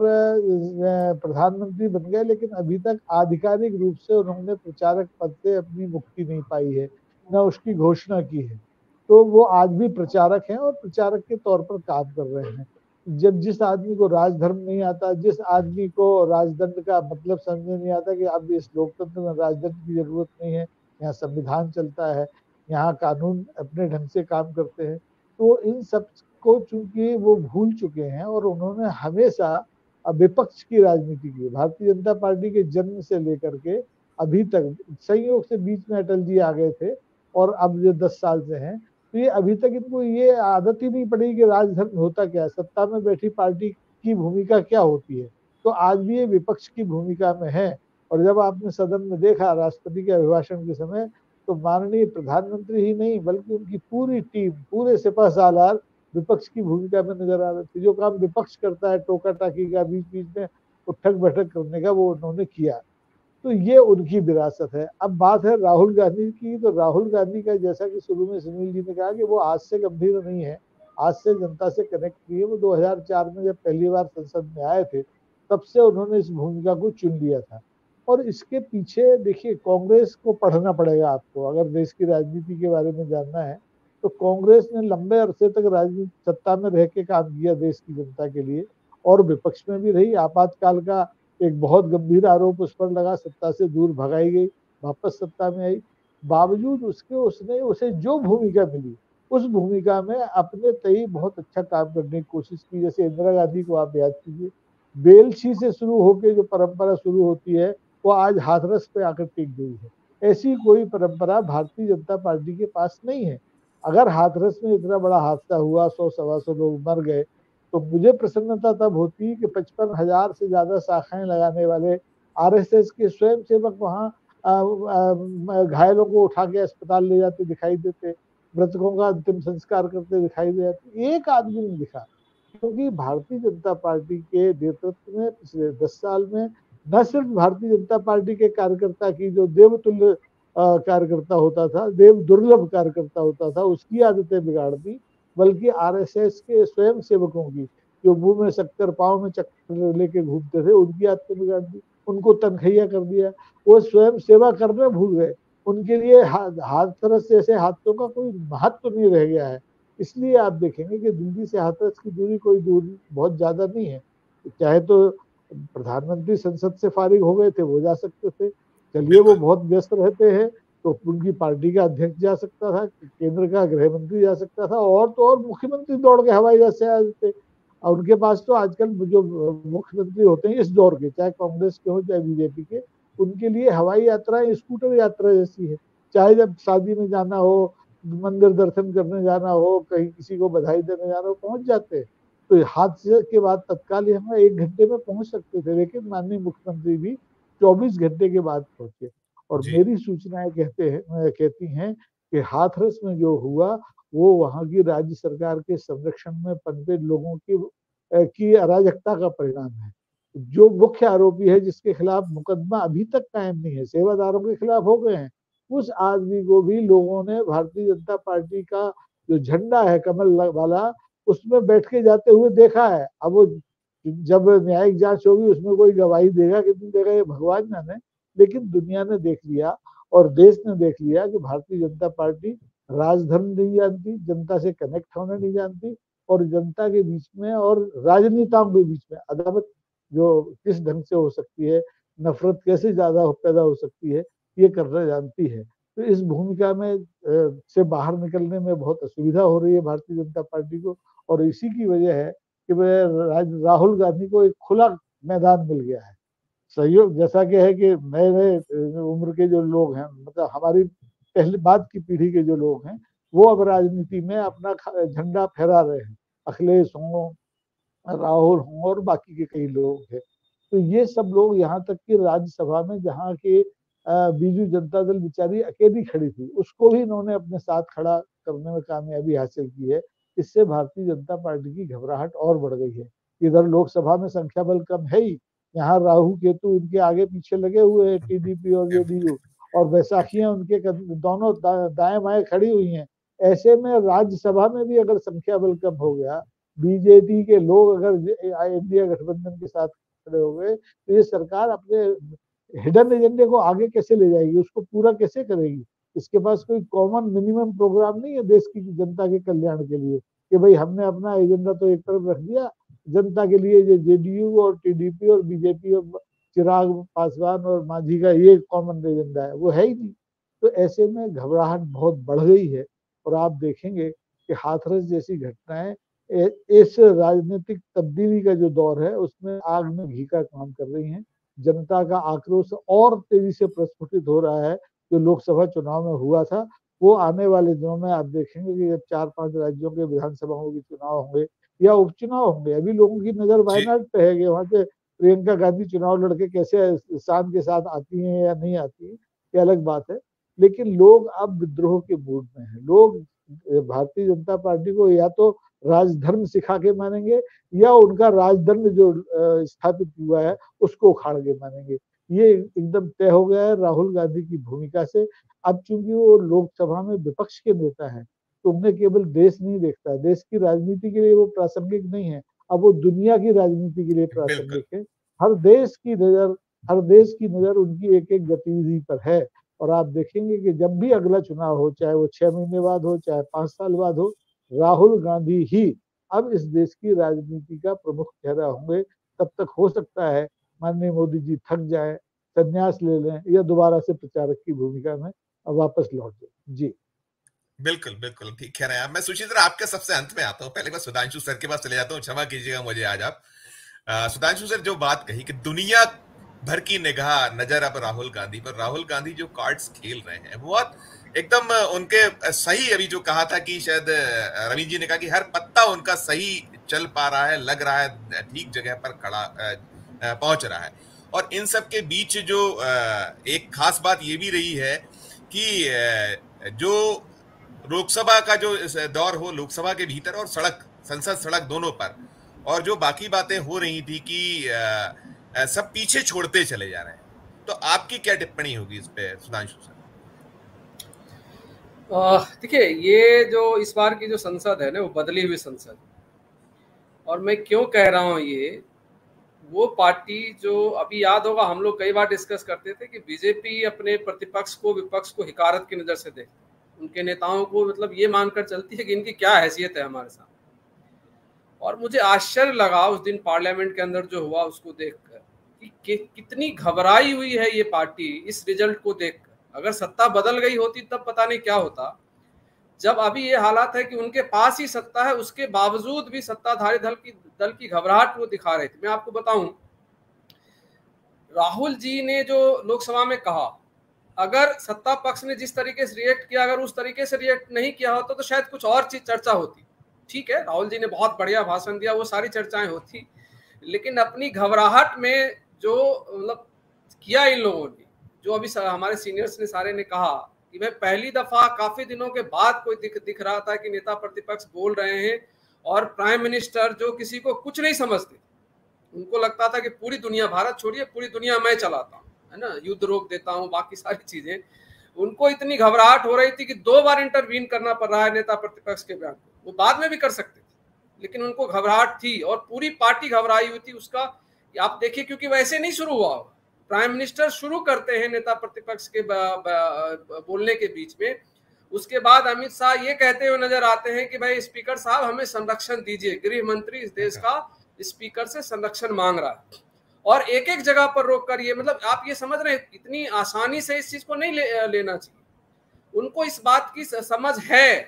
प्रधानमंत्री बन गए, लेकिन अभी तक आधिकारिक रूप से उन्होंने प्रचारक पद से अपनी मुक्ति नहीं पाई है, न उसकी घोषणा की है। तो वो आज भी प्रचारक हैं और प्रचारक के तौर पर काम कर रहे हैं। जब जिस आदमी को राजधर्म नहीं आता, जिस आदमी को राजदंड का मतलब समझ नहीं आता कि अब इस लोकतंत्र में राजदंड की ज़रूरत नहीं है, यहाँ संविधान चलता है, यहाँ कानून अपने ढंग से काम करते हैं तो इन सबको चूँकि वो भूल चुके हैं और उन्होंने हमेशा विपक्ष की राजनीति की, भारतीय जनता पार्टी के जन्म से लेकर के अभी तक, संयोग से बीच में अटल जी आ गए थे और अब जो दस साल से हैं तो ये अभी तक इनको ये आदत ही नहीं पड़ी कि राजधर्म होता क्या है? सत्ता में बैठी पार्टी की भूमिका क्या होती है? तो आज भी ये विपक्ष की भूमिका में है। और जब आपने सदन में देखा राष्ट्रपति के अभिभाषण के समय तो माननीय प्रधानमंत्री ही नहीं, बल्कि उनकी पूरी टीम, पूरे सिपा सालार विपक्ष की भूमिका में नज़र आ रहे थे। जो काम विपक्ष करता है टोका टाकी का बीच बीच में उठक बैठक करने का वो उन्होंने किया। तो ये उनकी विरासत है। अब बात है राहुल गांधी की तो राहुल गांधी का जैसा कि शुरू में सुनील जी ने कहा कि वो आज से गंभीर नहीं है, आज से जनता से कनेक्ट किए वो 2004 में जब पहली बार संसद में आए थे, तब से उन्होंने इस भूमिका को चुन लिया था। और इसके पीछे देखिए, कांग्रेस को पढ़ना पड़ेगा आपको। अगर देश की राजनीति के बारे में जानना है तो कांग्रेस ने लंबे अरसे तक राजनीति, सत्ता में रह के काम किया देश की जनता के लिए, और विपक्ष में भी रही। आपातकाल का एक बहुत गंभीर आरोप उस पर लगा, सत्ता से दूर भगाई गई, वापस सत्ता में आई। बावजूद उसके उसने उसे जो भूमिका मिली, उस भूमिका में अपने तय बहुत अच्छा काम करने की कोशिश की। जैसे इंदिरा गांधी को आप याद कीजिए, बेलछी से शुरू होकर जो परंपरा शुरू होती है, वो आज हाथरस पे आकर टिक गई है। ऐसी कोई परंपरा भारतीय जनता पार्टी के पास नहीं है। अगर हाथरस में इतना बड़ा हादसा हुआ, सौ सवा सौ लोग मर गए तो मुझे प्रसन्नता तब होती कि पचपन हज़ार से ज़्यादा शाखाएँ लगाने वाले आरएसएस के स्वयं सेवक वहाँ घायलों को उठा के अस्पताल ले जाते दिखाई देते, मृतकों का अंतिम संस्कार करते दिखाई दे जाते। एक आदमी नहीं दिखा, क्योंकि भारतीय जनता पार्टी के नेतृत्व में पिछले दस साल में न सिर्फ़ भारतीय जनता पार्टी के कार्यकर्ता की जो देवतुल्य कार्यकर्ता होता था, देव दुर्लभ कार्यकर्ता होता था, उसकी आदतें बिगाड़ दी। बल्कि आरएसएस के स्वयं सेवकों की जो मुँह में शक्कर पाव में चक्कर लेके घूमते थे उनकी आदतें बिगाड़ दी उनको तनखैया कर दिया। वो स्वयं सेवा करना भूल गए। उनके लिए हाथरस जैसे हाथों का कोई महत्व नहीं रह गया है। इसलिए आप देखेंगे कि दिल्ली से हाथरस की दूरी कोई दूरी बहुत ज़्यादा नहीं है। चाहे तो प्रधानमंत्री संसद से फारिग हो गए थे वो जा सकते थे। चलिए वो बहुत व्यस्त रहते हैं। तो उनकी पार्टी का अध्यक्ष जा सकता था, केंद्र का गृह मंत्री जा सकता था और तो और मुख्यमंत्री दौड़ के हवाई जहाज़ से आ जाते। और उनके पास तो आजकल जो मुख्यमंत्री होते हैं इस दौर के, चाहे कांग्रेस के हो, चाहे बीजेपी के, उनके लिए हवाई यात्रा स्कूटर यात्रा जैसी है। चाहे जब शादी में जाना हो, मंदिर दर्शन करने जाना हो, कहीं किसी को बधाई देने जाना हो, पहुँच जाते तो हादसे के बाद तत्काल ही हम एक घंटे में पहुँच सकते थे, लेकिन माननीय मुख्यमंत्री भी 24 घंटे के बाद पहुँचे। और मेरी सूचनाएँ कहते हैं कहती हैं कि हाथरस में जो हुआ वो वहाँ की राज्य सरकार के संरक्षण में पनपे लोगों की की अराजकता का परिणाम है। जो मुख्य आरोपी है जिसके खिलाफ मुकदमा अभी तक कायम नहीं है सेवादारों के खिलाफ हो गए हैं उस आदमी को भी लोगों ने भारतीय जनता पार्टी का जो झंडा है कमल वाला उसमें बैठ के जाते हुए देखा है। अब वो जब न्यायिक जाँच होगी उसमें कोई गवाही देगा कितनी देगा ये भगवान जाने। लेकिन दुनिया ने देख लिया और देश ने देख लिया कि भारतीय जनता पार्टी राजधर्म नहीं जानती, जनता से कनेक्ट होने नहीं जानती और जनता के बीच में और राजनेताओं के बीच में अदावत जो किस ढंग से हो सकती है, नफरत कैसे ज़्यादा पैदा हो सकती है, ये करना जानती है। तो इस भूमिका में से बाहर निकलने में बहुत असुविधा हो रही है भारतीय जनता पार्टी को और इसी की वजह है कि राहुल गांधी को एक खुला मैदान मिल गया है। सहयोग जैसा कि है कि नए नए उम्र के जो लोग हैं मतलब हमारी पहले बाद की पीढ़ी के जो लोग हैं, वो अब राजनीति में अपना झंडा फहरा रहे हैं। अखिलेश हों, राहुल हों और बाकी के कई लोग हैं। तो ये सब लोग यहाँ तक कि राज्यसभा में जहाँ के बीजू जनता दल बेचारी अकेली खड़ी थी, उसको भी इन्होंने अपने साथ खड़ा करने में कामयाबी हासिल की है। इससे भारतीय जनता पार्टी की घबराहट और बढ़ गई है। इधर लोकसभा में संख्या बल कम है ही यहाँ राहु केतु उनके आगे पीछे लगे हुए हैं टीडीपी और जेडीयू और बैसाखियाँ उनके दोनों दाएँ बाएँ खड़ी हुई हैं। ऐसे में राज्यसभा में भी अगर संख्या बल कम हो गया बीजेपी के लोग अगर इंडिया गठबंधन के साथ खड़े हो गए तो ये सरकार अपने हिडन एजेंडे को आगे कैसे ले जाएगी? उसको पूरा कैसे करेगी? इसके पास कोई कॉमन मिनिमम प्रोग्राम नहीं है देश की जनता के कल्याण के लिए कि भाई हमने अपना एजेंडा तो एक तरफ़ रख दिया जनता के लिए जो जेडीयू और टीडीपी और बीजेपी और चिराग पासवान और मांझी का ये कॉमन एजेंडा है, वो है ही नहीं। तो ऐसे में घबराहट बहुत बढ़ गई है और आप देखेंगे कि हाथरस जैसी घटनाएँ इस राजनीतिक तब्दीली का जो दौर है, उसमें आग में घी का काम कर रही हैं। जनता का आक्रोश और तेज़ी से प्रस्फुटित हो रहा है। जो लोकसभा चुनाव में हुआ था, वो आने वाले दिनों में आप देखेंगे कि जब चार पाँच राज्यों के विधानसभाओं के चुनाव होंगे या उपचुनाव होंगे। अभी लोगों की नज़र वायनाड पे है कि वहाँ से प्रियंका गांधी चुनाव लड़के कैसे शान के साथ आती हैं या नहीं आती है ये अलग बात है। लेकिन लोग अब विद्रोह के मूड में हैं। लोग भारतीय जनता पार्टी को या तो राजधर्म सिखा के मानेंगे या उनका राजधर्म जो स्थापित हुआ है उसको उखाड़ के मानेंगे। ये एकदम तय हो गया है राहुल गांधी की भूमिका से। अब चूँकि वो लोकसभा में विपक्ष के नेता है तो उन्हें केवल देश नहीं देखता है देश की राजनीति के लिए वो प्रासंगिक नहीं है अब वो दुनिया की राजनीति के लिए प्रासंगिक है। हर देश की नज़र हर देश की नज़र उनकी एक एक गतिविधि पर है और आप देखेंगे कि जब भी अगला चुनाव हो चाहे वो छह महीने बाद हो चाहे पाँच साल बाद हो राहुल गांधी ही अब इस देश की राजनीति का प्रमुख चेहरा होंगे। तब तक हो सकता है माननीय मोदी जी थक जाए संन्यास ले लें या दोबारा से प्रचारक की भूमिका में वापस लौट जाए। जी। बिल्कुल बिल्कुल, ठीक है मैं सुशील आपके सबसे अंत में आता हूँ। पहले मैं सुधांशु सर के पास चले जाता हूँ। क्षमा कीजिएगा मुझे आज आप। सुधांशु सर, जो बात कही कि दुनिया भर की निगाह नज़र अब राहुल गांधी पर। राहुल गांधी जो कार्ड्स खेल रहे हैं बहुत एकदम उनके सही अभी जो कहा था कि शायद रवि जी ने कहा कि हर पत्ता उनका सही चल पा रहा है, लग रहा है, ठीक जगह पर खड़ा पहुँच रहा है। और इन सब के बीच जो एक खास बात ये भी रही है कि जो लोकसभा का जो दौर हो, लोकसभा के भीतर और सड़क, संसद सड़क दोनों पर, और जो बाकी बातें हो रही थी कि सब पीछे छोड़ते चले जा रहे हैं। तो आपकी क्या टिप्पणी होगी इस पे, सुधांशु सर? देखिए, ये जो इस बार की जो संसद है ना, वो बदली हुई संसद। और मैं क्यों कह रहा हूँ ये, वो पार्टी जो अभी याद होगा, हम लोग कई बार डिस्कस करते थे कि बीजेपी अपने प्रतिपक्ष को, विपक्ष को हिकारत की नज़र से देखती उनके नेताओं को मतलब ये मानकर चलती है कि इनकी क्या हैसियत है हमारे साथ। और मुझे आश्चर्य लगा उस दिन पार्लियामेंट के अंदर जो हुआ उसको देखकर कि, कि कितनी घबराई हुई है ये पार्टी इस रिज़ल्ट को देखकर। अगर सत्ता बदल गई होती तब पता नहीं क्या होता। जब अभी ये हालात है कि उनके पास ही सत्ता है उसके बावजूद भी सत्ताधारी दल की दल की घबराहट वो दिखा रहे थे। मैं आपको बताऊँ राहुल जी ने जो लोकसभा में कहा अगर सत्ता पक्ष ने जिस तरीके से रिएक्ट किया, अगर उस तरीके से रिएक्ट नहीं किया होता तो शायद कुछ और चीज़ चर्चा होती। ठीक है, राहुल जी ने बहुत बढ़िया भाषण दिया, वो सारी चर्चाएँ होती। लेकिन अपनी घबराहट में जो मतलब किया इन लोगों ने, जो अभी हमारे सीनियर्स ने सारे ने कहा कि भाई, पहली दफ़ा काफ़ी दिनों के बाद कोई दिख दिख रहा था कि नेता प्रतिपक्ष बोल रहे हैं और प्राइम मिनिस्टर जो किसी को कुछ नहीं समझते। उनको लगता था कि पूरी दुनिया, भारत छोड़िए, पूरी दुनिया मैं चलाता हूँ। है ना युद्ध रोक देता हूँ बाकी सारी चीज़ें। उनको इतनी घबराहट हो रही थी कि दो बार इंटरवीन करना पड़ रहा है नेता प्रतिपक्ष के बयान को। वो बाद में भी कर सकते थे लेकिन उनको घबराहट थी और पूरी पार्टी घबराई हुई थी उसका। आप देखिए क्योंकि वैसे नहीं शुरू हुआ। प्राइम मिनिस्टर शुरू करते हैं नेता प्रतिपक्ष के बोलने के बीच में। उसके बाद अमित शाह ये कहते हुए नज़र आते हैं कि भाई स्पीकर साहब हमें संरक्षण दीजिए। गृह मंत्री इस देश का स्पीकर से संरक्षण मांग रहा है। और एक एक जगह पर रोक कर ये मतलब आप ये समझ रहे हैं इतनी आसानी से इस चीज़ को नहीं ले, लेना चाहिए। उनको इस बात की समझ है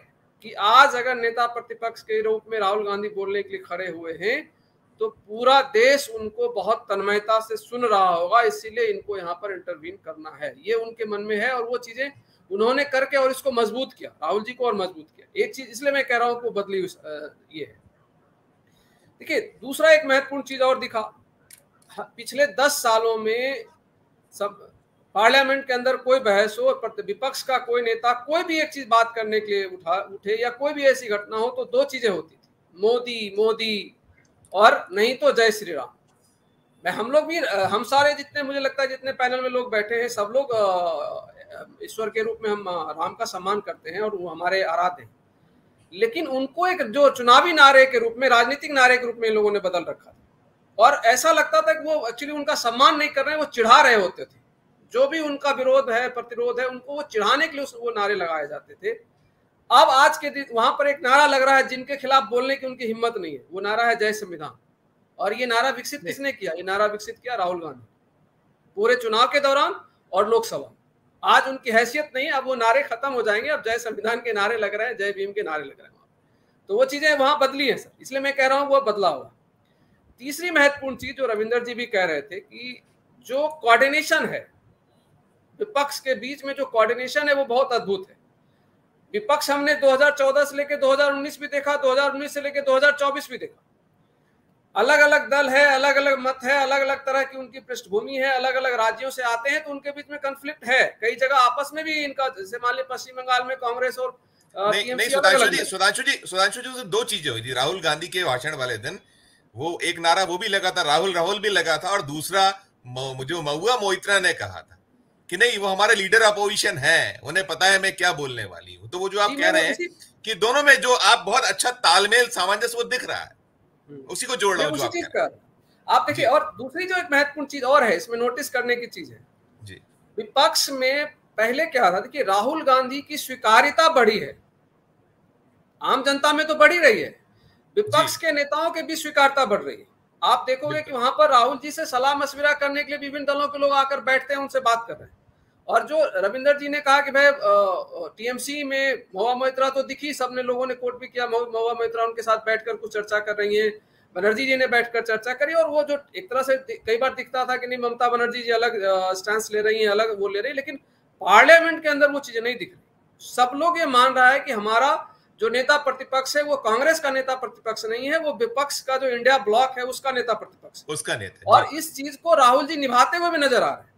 कि आज अगर नेता प्रतिपक्ष के रूप में राहुल गांधी बोलने के लिए खड़े हुए हैं तो पूरा देश उनको बहुत तन्मयता से सुन रहा होगा इसीलिए इनको यहाँ पर इंटरवीन करना है। ये उनके मन में है और वो चीज़ें उन्होंने करके और इसको मज़बूत किया राहुल जी को और मज़बूत किया। एक चीज़ इसलिए मैं कह रहा हूँ बदली ये है। देखिए दूसरा एक महत्वपूर्ण चीज़ और दिखा पिछले दस सालों में सब पार्लियामेंट के अंदर कोई बहस हो विपक्ष का कोई नेता कोई भी एक चीज़ बात करने के लिए उठा, उठे या कोई भी ऐसी घटना हो तो दो चीज़ें होती थी। मोदी मोदी और नहीं तो जय श्री राम। मैं, हम लोग भी हम सारे जितने, मुझे लगता है जितने पैनल में लोग बैठे हैं, सब लोग ईश्वर के रूप में हम राम का सम्मान करते हैं और वो हमारे आराध्य हैं। लेकिन उनको एक जो चुनावी नारे के रूप में, राजनीतिक नारे के रूप में लोगों ने बदल रखा था। और ऐसा लगता था कि वो एक्चुअली उनका सम्मान नहीं कर रहे वो चिढ़ा रहे होते थे। जो भी उनका विरोध है प्रतिरोध है उनको वो चिढ़ाने के लिए वो नारे लगाए जाते थे। अब आज के दिन वहाँ पर एक नारा लग रहा है जिनके खिलाफ बोलने की उनकी हिम्मत नहीं है। वो नारा है जय संविधान। और ये नारा विकसित किसने किया? ये नारा विकसित किया राहुल गांधी। पूरे चुनाव के दौरान और लोकसभा। आज उनकी हैसियत नहीं है अब वो नारे खत्म हो जाएँगे अब जय संविधान के नारे लग रहे हैं जय भीम के नारे लग रहे हैं। तो वो चीज़ें वहाँ बदली है सर। इसलिए मैं कह रहा हूँ वो बदला हुआ तीसरी महत्वपूर्ण चीज़ जो रविंदर जी भी कह रहे थे कि जो कोऑर्डिनेशन है विपक्ष के बीच में जो कोऑर्डिनेशन है वो बहुत अद्भुत है। विपक्ष हमने 2014 से लेकर 2019 भी देखा 2019 से लेकर 2024 भी देखा। अलग अलग दल है अलग अलग मत है अलग अलग तरह की उनकी पृष्ठभूमि है अलग अलग राज्यों से आते हैं तो उनके बीच में कंफ्लिक्ट है। कई जगह आपस में भी इनका जैसे मान ली पश्चिम बंगाल में कांग्रेस और सुधांशु जी सुधांशु जी सुधांशु जी दो चीज़ें हुई थी राहुल गांधी के भाषण वाले दिन वो एक नारा वो भी लगा था राहुल राहुल भी लगा था और दूसरा जो महुआ मोहित्रा ने कहा था कि नहीं वो हमारे लीडर अपोजिशन है उन्हें पता है मैं क्या बोलने वाली हूँ। तो वो जो आप कह रहे हैं कि दोनों में जो आप बहुत अच्छा तालमेल सामंजस्य वो दिख रहा है। हम्म। उसी को जोड़ रहा हूँ चीज़ का। आप देखिए और दूसरी जो एक महत्वपूर्ण चीज़ और है इसमें नोटिस करने की चीज़ है। जी। विपक्ष में पहले क्या था देखिए राहुल गांधी की स्वीकार्यता बढ़ी है। आम जनता में तो बढ़ी रही है। विपक्ष के नेताओं के भी स्वीकारता बढ़ रही है। आप देखोगे कि वहाँ पर राहुल जी से सलाह मशविरा करने के लिए विभिन्न दलों के लोग आकर बैठते हैं उनसे बात कर रहे हैं। और जो रविंदर जी ने कहा कि भाई टीएमसी में महुआ मोहित्रा तो दिखी सबने लोगों ने कोट भी किया महुआ मोहित्रा उनके साथ बैठकर कुछ चर्चा कर रही है बनर्जी जी ने बैठकर चर्चा करी और वो जो एक तरह से कई बार दिखता था कि नहीं ममता बनर्जी जी अलग स्टैंड ले रही हैं अलग वो ले रही लेकिन पार्लियामेंट के अंदर वो चीज़ें नहीं दिख रही। सब लोग ये मान रहा है कि हमारा जो नेता प्रतिपक्ष है वो कांग्रेस का नेता प्रतिपक्ष नहीं है वो विपक्ष का जो इंडिया ब्लॉक है उसका नेता प्रतिपक्ष उसका नेता और इस चीज़ को राहुल जी निभाते हुए भी नज़र आ रहे हैं।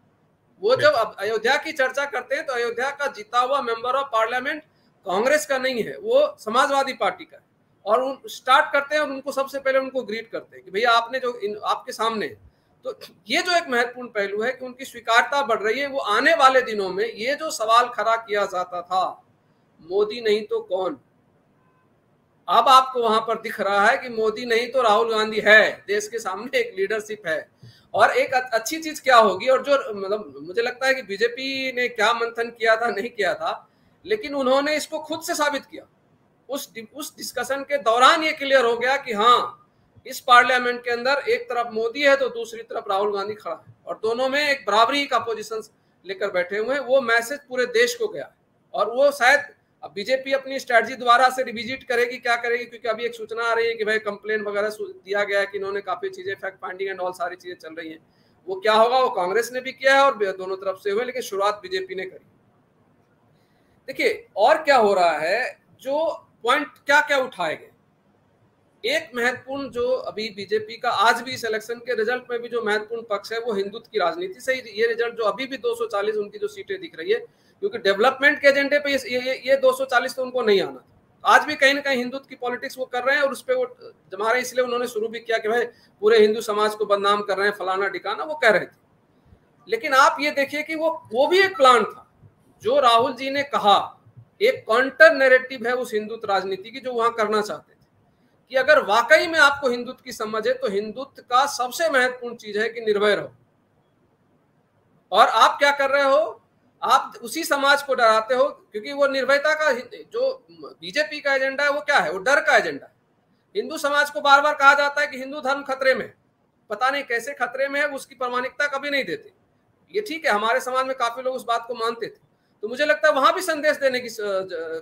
वो जब अयोध्या की चर्चा करते हैं तो अयोध्या का जीता हुआ मेंबर ऑफ़ पार्लियामेंट कांग्रेस का नहीं है वो समाजवादी पार्टी का है। और उन स्टार्ट करते हैं और उनको सबसे पहले उनको ग्रीट करते हैं कि भैया आपने जो इन, आपके सामने तो ये जो एक महत्वपूर्ण पहलू है कि उनकी स्वीकारता बढ़ रही है वो आने वाले दिनों में ये जो सवाल खड़ा किया जाता था मोदी नहीं तो कौन? अब आपको वहाँ पर दिख रहा है कि मोदी नहीं तो राहुल गांधी है। देश के सामने एक लीडरशिप है। और एक अच्छी चीज़ क्या होगी और जो मतलब मुझे लगता है कि बीजेपी ने क्या मंथन किया था, नहीं किया था, लेकिन उन्होंने इसको खुद से साबित किया। उस उस डिस्कशन के दौरान ये क्लियर हो गया कि हाँ इस पार्लियामेंट के अंदर एक तरफ़ मोदी है तो दूसरी तरफ़ राहुल गांधी खड़ा है। और दोनों में एक बराबरी का पोजिशन लेकर बैठे हुए हैं। वो मैसेज पूरे देश को गया और वो शायद अब बीजेपी अपनी स्ट्रेटजी द्वारा से रिविजिट करेगी, क्या करेगी? क्योंकि अभी एक सूचना आ रही है कि भाई कंप्लेन वगैरह दिया गया है कि इन्होंने काफ़ी चीज़ें फैक्ट फाइंडिंग एंड ऑल सारी चीज़ें चल रही है। वो क्या होगा? वो कांग्रेस ने भी किया है और दोनों तरफ़ से हुए, लेकिन शुरुआत बीजेपी ने करी। देखिए, और क्या हो रहा है? जो पॉइंट क्या क्या उठाए गए? एक महत्वपूर्ण जो अभी बीजेपी का आज भी इस इलेक्शन के रिज़ल्ट में भी जो महत्वपूर्ण पक्ष है वो हिंदुत्व की राजनीति से ये रिज़ल्ट जो अभी भी 240 उनकी जो सीटें दिख रही है क्योंकि डेवलपमेंट के एजेंडे पे ये ये, ये 240 तो उनको नहीं आना आज भी कहीं ना कहीं हिंदुत्व की पॉलिटिक्स वो कर रहे हैं और उस पर वो जमा रहे इसलिए उन्होंने शुरू भी किया कि भाई पूरे हिंदू समाज को बदनाम कर रहे हैं फलाना डिकाना वो कह रहे थे। लेकिन आप ये देखिए कि वो वो भी एक प्लान था। जो राहुल जी ने कहा एक काउंटर नैरेटिव है उस हिंदुत्व राजनीति की जो वहाँ करना चाहते कि अगर वाकई में आपको हिंदुत्व की समझ है तो हिंदुत्व का सबसे महत्वपूर्ण चीज़ है कि निर्भय रहो। और आप क्या कर रहे हो? आप उसी समाज को डराते हो, क्योंकि वो निर्भयता का जो बीजेपी का एजेंडा है, वो क्या है? वो डर का एजेंडा हिंदू समाज को बार बार कहा जाता है कि हिंदू धर्म खतरे में पता नहीं कैसे खतरे में है उसकी प्रमाणिकता कभी नहीं देते। ये ठीक है, हमारे समाज में काफ़ी लोग उस बात को मानते थे। तो मुझे लगता है वहाँ भी संदेश देने की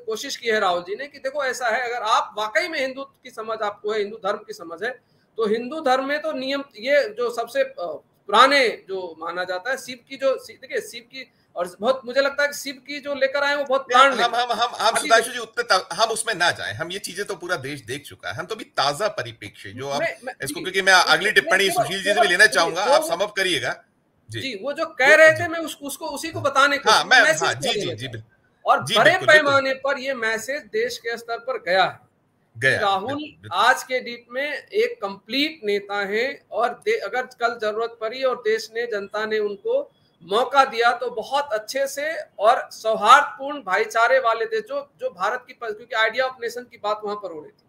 कोशिश की है राहुल जी ने कि देखो ऐसा है अगर आप वाकई में हिंदू की समझ आपको है हिंदू धर्म की समझ है तो हिंदू धर्म में तो नियम ये जो सबसे पुराने जो माना जाता है शिव की जो देखिए शिव की और बहुत मुझे लगता है कि शिव की जो लेकर आए वो बहुत प्लान हम हम हम हम सुधांशु जी उतने हम उसमें ना जाए हम ये चीज़ें तो पूरा देश देख चुका है हम तो भी ताज़ा परिप्रेक्ष्य जो अब इसको क्योंकि मैं अगली टिप्पणी सुशील जी से भी लेना चाहूँगा आप समझ करिएगा। जी, जी वो जो कह रहे थे मैं उस, उसको उसी को बताने को हाँ, मैं हाँ, जी जी जी और जी, बड़े पैमाने पर ये मैसेज देश के स्तर पर गया है। गया राहुल आज के डेट में एक कंप्लीट नेता है और अगर कल ज़रूरत पड़ी और देश ने जनता ने उनको मौका दिया तो बहुत अच्छे से और सौहार्दपूर्ण भाईचारे वाले थे जो जो भारत की क्योंकि आइडिया ऑफ़ नेशन की बात वहाँ पर हो रही थी।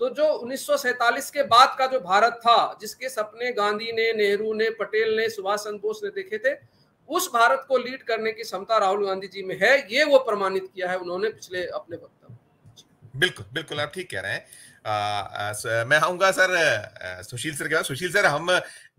तो जो उन्नीस के बाद का जो भारत था, जिसके सपने गांधी ने, नेहरू ने, पटेल ने, सुभाष चंद्र बोस ने देखे थे, उस भारत को लीड करने की क्षमता राहुल गांधी जी में है, ये वो प्रमाणित किया है उन्होंने पिछले अपने वक्तव्य बिल्कुल बिल्कुल, आप ठीक कह रहे हैं। मैं आऊँगा सर सुशील सर के बाद सुशील सर, हम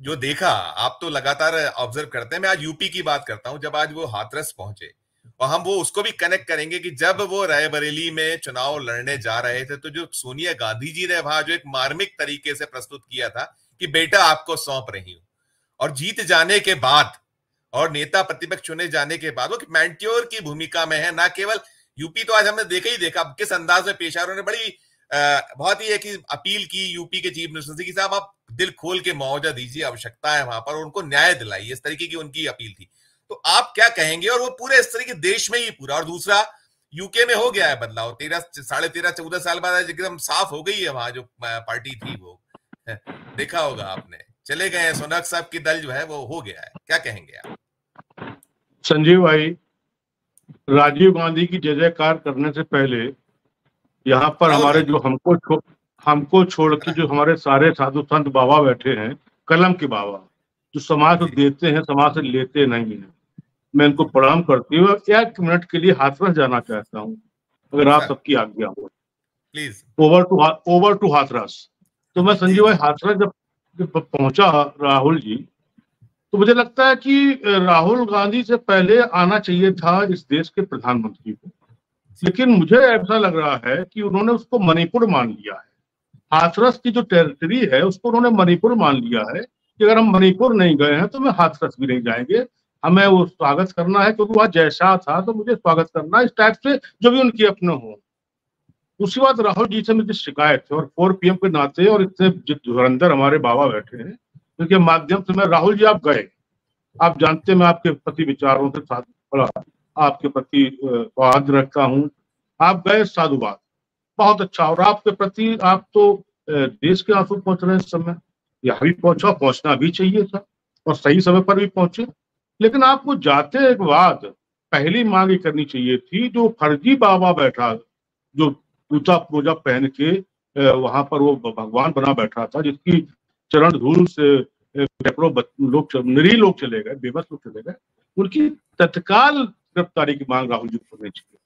जो देखा, आप तो लगातार ऑब्ज़र्व करते हैं। मैं आज यूपी की बात करता हूँ, जब आज वो हाथरस पहुँचे। और हम वो उसको भी कनेक्ट करेंगे कि जब वो रायबरेली में चुनाव लड़ने जा रहे थे तो जो सोनिया गांधी जी ने वहाँ जो एक मार्मिक तरीके से प्रस्तुत किया था कि बेटा आपको सौंप रही हूँ। और जीत जाने के बाद और नेता प्रतिपक्ष चुने जाने के बाद वो मैंट्योर की भूमिका में है ना केवल यूपी तो आज हमने देखा ही देखा किस अंदाज में पेश आ रहे बड़ी आ, बहुत ही एक अपील की यूपी के चीफ मिनिस्टर से कि साहब आप दिल खोल के मुआवजा दीजिए आवश्यकता है वहाँ पर उनको न्याय दिलाइए। इस तरीके की उनकी अपील थी। तो आप क्या कहेंगे? और वो पूरे इस तरीके देश में ही पूरा। और दूसरा यूके में हो गया है बदलाव। तेरह साढ़े तेरह चौदह साल बाद एकदम साफ़ हो गई है वहाँ जो पार्टी थी वो। देखा होगा आपने। चले गए सोनक साहब की दल जो है वो हो गया है। क्या कहेंगे आप? संजीव भाई राजीव गांधी की जय जयकार करने से पहले यहाँ पर हमारे जो हमको छो, हमको छोड़ के जो हमारे सारे साधु संत बाबा बैठे हैं कलम के बाबा जो समाज को देते हैं समाज से लेते नहीं है। मैं इनको प्रणाम करती हूँ। एक मिनट के लिए हाथरस जाना चाहता हूँ अगर आप सबकी आज्ञा हो। Please over to over to Hathras तो मैं संजीव भाई हाथरस जब, जब पहुँचा राहुल जी तो मुझे लगता है कि राहुल गांधी से पहले आना चाहिए था इस देश के प्रधानमंत्री को। लेकिन मुझे ऐसा लग रहा है कि उन्होंने उसको मणिपुर मान लिया है। हाथरस की जो टेरिटरी है उसको उन्होंने मणिपुर मान लिया है कि अगर हम मणिपुर नहीं गए हैं तो मैं हाथरस भी नहीं जाएँगे। हमें वो स्वागत करना है, क्योंकि वह जैसा था तो मुझे स्वागत करना इस टाइप से, जो भी उनकी अपने हो। दूसरी बात, राहुल जी से मुझे शिकायत है, और फोर पीएम के नाते, और इतने धुरंधर हमारे बाबा बैठे हैं जिनके माध्यम से मैं, राहुल जी, आप गए। आप जानते मैं आपके प्रति विचारों से साथ बड़ा, आपके प्रति सौहार्द रखता हूँ। आप गए साधुवाद। बहुत अच्छा और आपके प्रति आप तो देश के आँसू पहुँच रहे हैं इस समय। यहाँ भी पहुँचा, पहुँचना भी चाहिए था, और सही समय पर भी पहुँचे। लेकिन आपको जाते एक बाद पहली मांग करनी चाहिए थी, जो फर्जी बाबा बैठा, जो जूता पूजा पहन के वहाँ पर वो भगवान बना बैठा था, जिसकी चरण धूल से लोग लोग चले गए, बेबस लोग चले गए, उनकी तत्काल गिरफ्तारी की मांग राहुल जी को करनी चाहिए।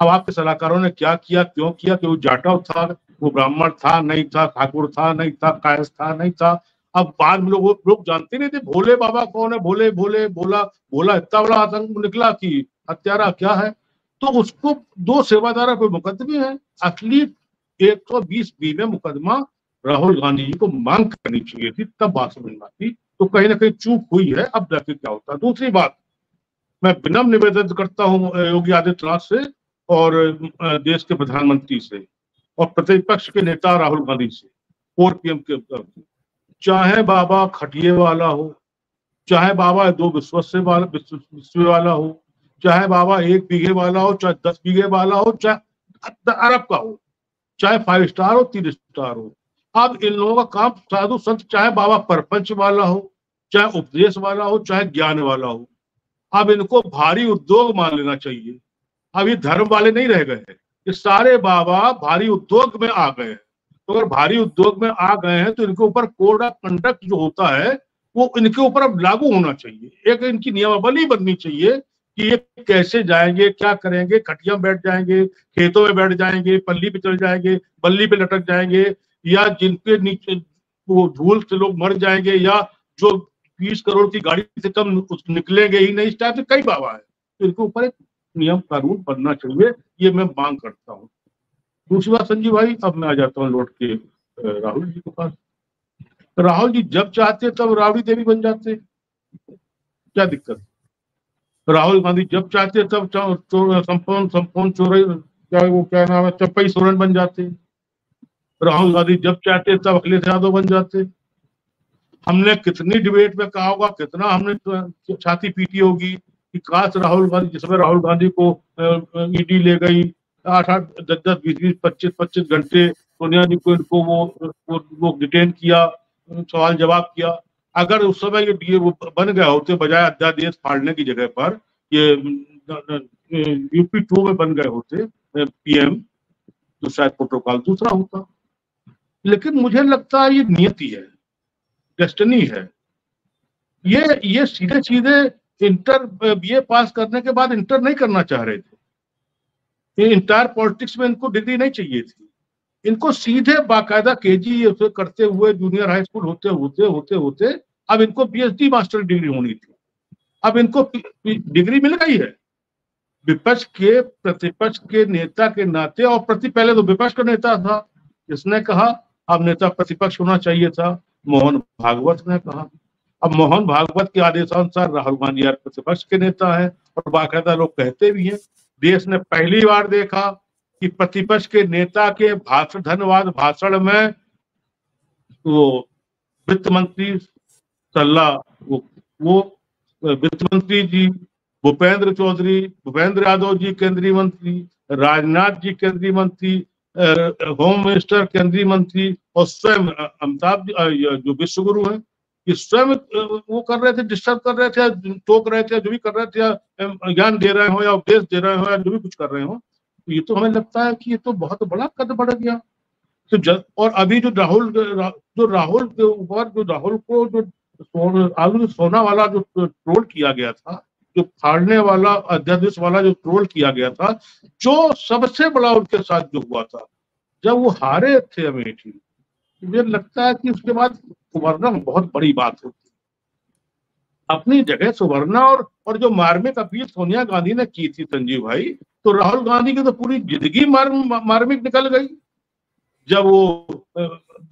अब आपके सलाहकारों ने क्या किया, क्यों किया कि वो जाटव था वो ब्राह्मण था, नहीं था, ठाकुर था, नहीं था कायस था, नहीं था अब बाद में लोग लोग जानते नहीं थे, भोले बाबा कौन है? भोले भोले बोला बोला इतना बड़ा आतंक निकला कि हत्यारा क्या है? तो उसको दो सेवादारा कोई मुकदमे है। असली एक सौ बीस बी में मुकदमा राहुल गांधी जी को मांग करनी चाहिए थी, तब बात समझ में आती। तो कहीं ना कहीं चूक हुई है। अब जाके क्या होता? है दूसरी बात, मैं विनम्र निवेदन करता हूँ योगी आदित्यनाथ से और देश के प्रधानमंत्री से और प्रतिपक्ष के नेता राहुल गांधी से फोर पीएम के चाहे बाबा खटिए वाला हो, चाहे बाबा दो विश्वस्य वाला विश्व वाला हो, चाहे बाबा एक बीघे वाला हो, चाहे दस बीघे वाला हो, चाहे अरब का हो, चाहे फाइव स्टार हो, तीन स्टार हो। अब इन लोगों का काम साधु संत, चाहे बाबा परपंच वाला हो, चाहे उपदेश वाला हो, चाहे ज्ञान वाला हो। अब इनको भारी उद्योग मान लेना चाहिए। अब ये धर्म वाले नहीं रह गए हैं। ये सारे बाबा भारी उद्योग में आ गए हैं। तो अगर भारी उद्योग में आ गए हैं तो इनके ऊपर कोड ऑफ़ कंडक्ट जो होता है, वो इनके ऊपर अब लागू होना चाहिए। एक इनकी नियमावली बननी चाहिए कि ये कैसे जाएँगे, क्या करेंगे, खटिया में बैठ जाएँगे, खेतों में बैठ जाएँगे, पल्ली पे चल जाएँगे, बल्ली पे लटक जाएँगे, या जिनके नीचे वो धूल से लोग मर जाएँगे, या जो बीस करोड़ की गाड़ी से कम निकलेंगे ही नहीं, इस टाइप से कई बाबा है। तो इनके ऊपर एक नियम कानून बनना चाहिए, ये मैं मांग करता हूँ। दूसरी बात संजीव भाई, अब मैं आ जाता हूँ लौट के राहुल जी के पास। राहुल जी जब चाहते तब रावड़ी देवी बन जाते क्या दिक्कत? राहुल गांधी जब चाहते तब संपूर्ण संपूर्ण चोर क्या वो क्या नाम है, चप्पई सोरेन बन जाते राहुल गांधी जब चाहते तब अखिलेश यादव बन जाते हमने कितनी डिबेट में कहा होगा, कितना हमने छाती पीटी होगी कि काश राहुल गांधी जिसमें राहुल गांधी को ईडी ले गई आठ आठ दस दस बीस बीस पच्चीस पच्चीस घंटे सोनिया जी को इनको वो वो, डिटेन किया सवाल जवाब किया। अगर उस समय ये वो बन गए होते बजाय अध्यादेश फाड़ने की जगह पर ये यूपी टू में बन गए होते पीएम तो शायद प्रोटोकॉल दूसरा होता। लेकिन मुझे लगता है ये नियति है डेस्टनी है। ये ये सीधे सीधे इंटर बीए पास करने के बाद इंटर नहीं करना चाह रहे थे। इंटायर पॉलिटिक्स में इनको डिग्री नहीं चाहिए थी। इनको सीधे बाकायदा के जी करते हुए जूनियर हाई स्कूल होते होते होते होते, अब इनको पीएचडी मास्टर डिग्री होनी थी। अब इनको डिग्री मिल गई है। विपक्ष के, प्रतिपक्ष के नेता के नाते, और प्रति, पहले तो विपक्ष का नेता था इसने कहा, अब नेता प्रतिपक्ष होना चाहिए था। मोहन भागवत ने कहा। अब मोहन भागवत के आदेशानुसार राहुल गांधी यार प्रतिपक्ष के नेता है, और बाकायदा लोग कहते भी हैं। देश ने पहली बार देखा कि प्रतिपक्ष के नेता के भाषण धन्यवाद भाषण में वो वित्त मंत्री सलाह वो वो, वित्त मंत्री जी, भूपेंद्र चौधरी, भूपेंद्र यादव जी केंद्रीय मंत्री, राजनाथ जी केंद्रीय मंत्री होम मिनिस्टर केंद्रीय मंत्री और स्वयं अमिताभ जो विश्व गुरु है। कि स्वयं वो कर रहे थे डिस्टर्ब कर रहे थे, टोक रहे थे, जो भी कर रहे थे ज्ञान दे रहे हो, या उपदेश दे रहे हो, या जो भी कुछ कर रहे हो तो ये तो हमें लगता है कि ये तो बहुत बड़ा कद बढ़ गया। तो जब और अभी जो राहुल जो राहुल के ऊपर, जो राहुल को जो आलू सोना वाला जो ट्रोल किया गया था, जो फाड़ने वाला, अध्यादेश वाला जो ट्रोल किया गया था, जो सबसे बड़ा उनके साथ जो हुआ था, जब वो हारे थे अमेठी मुझे लगता है कि उसके बाद उभरना बहुत बड़ी बात होती अपनी जगह सुवरना और और जो मार्मिक अपील सोनिया गांधी ने की थी संजीव भाई तो राहुल गांधी की तो पूरी ज़िंदगी मार, मार्मिक निकल गई। जब वो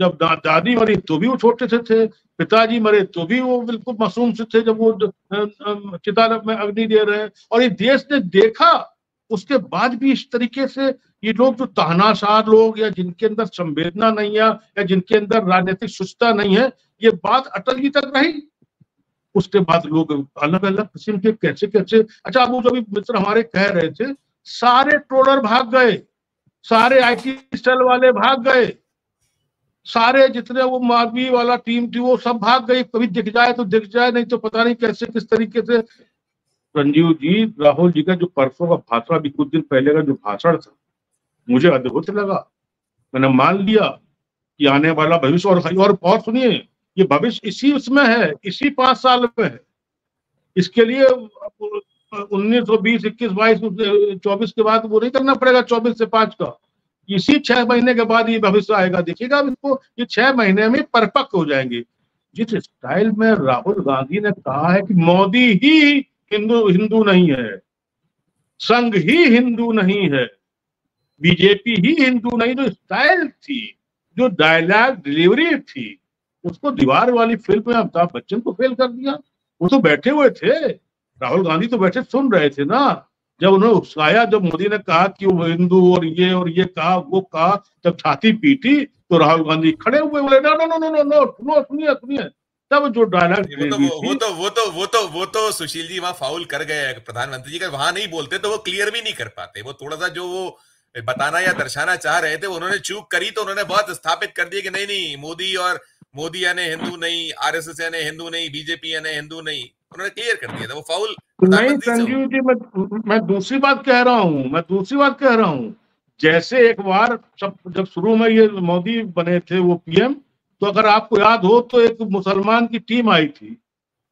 जब दा, दादी मरी तो भी वो छोटे से थे पिताजी मरे तो भी वो बिल्कुल मासूम से थे जब वो चिता में अग्नि दे रहे हैं। और ये देश ने देखा उसके बाद भी इस तरीके से ये लोग जो तहनाशार लोग या जिनके अंदर संवेदना नहीं है या जिनके अंदर राजनीतिक सुचता नहीं है, ये बात अटल जी तक रही। उसके बाद लोग अलग अलग किस्म के कैसे कैसे अच्छा वो जो भी मित्र हमारे कह रहे थे, सारे ट्रोलर भाग गए, सारे आईटी सेल वाले भाग गए, सारे जितने वो मालवी वाला टीम थी, वो सब भाग गई। कभी दिख जाए तो दिख जाए, नहीं तो पता नहीं कैसे, किस तरीके से संजीव जी, राहुल जी का जो परसों का भाषण अभी कुछ दिन पहले का जो भाषण था, मुझे अद्भुत लगा। मैंने मान लिया कि आने वाला भविष्य और और बहुत सुनिए, ये भविष्य इसी उसमें है, इसी पाँच साल में है। इसके लिए उन्नीस सौ बीस, इक्कीस, बाईस चौबीस के बाद वो नहीं करना पड़ेगा, चौबीस से पाँच का। इसी छह महीने के बाद ये भविष्य आएगा। देखिएगा इसको, ये छह महीने में परिपक्व हो जाएँगे। जिस स्टाइल में राहुल गांधी ने कहा है कि मोदी ही हिंदू हिंदू नहीं है। संघ ही हिंदू नहीं है। बीजेपी ही हिंदू नहीं, जो स्टाइल थी, जो डायलॉग डिलीवरी थी, उसको दीवार वाली फ़िल्म में अमिताभ बच्चन को फेल कर दिया। वो तो बैठे हुए थे। राहुल गांधी तो बैठे सुन रहे थे ना। जब उन्होंने उकसाया, जब मोदी ने कहा कि वो हिंदू और ये और ये कहा, वो कहा, जब छाती पीटी तो राहुल गांधी खड़े हुए बोले no no no no no no सुनिए सुनिए। तब जो डायलॉग वो तो वो तो वो तो वो तो वो तो सुशील जी वहाँ फाउल कर गए प्रधानमंत्री जी। का वहाँ नहीं बोलते तो वो क्लियर भी नहीं कर पाते। वो थोड़ा सा जो वो बताना या दर्शाना चाह रहे थे उन्होंने चूक करी तो उन्होंने बहुत स्थापित कर दिया कि नहीं नहीं मोदी और मोदी यानी हिंदू नहीं आरएसएस यानी हिंदू नहीं बीजेपी यानी हिंदू नहीं। उन्होंने क्लियर कर दिया था। वो फाउल नहीं संजीव जी मैं मैं दूसरी बात कह रहा हूँ मैं दूसरी बात कह रहा हूँ। जैसे एक बार सब जब शुरू में ये मोदी बने थे वो पीएम तो अगर आपको याद हो तो एक मुसलमान की टीम आई थी।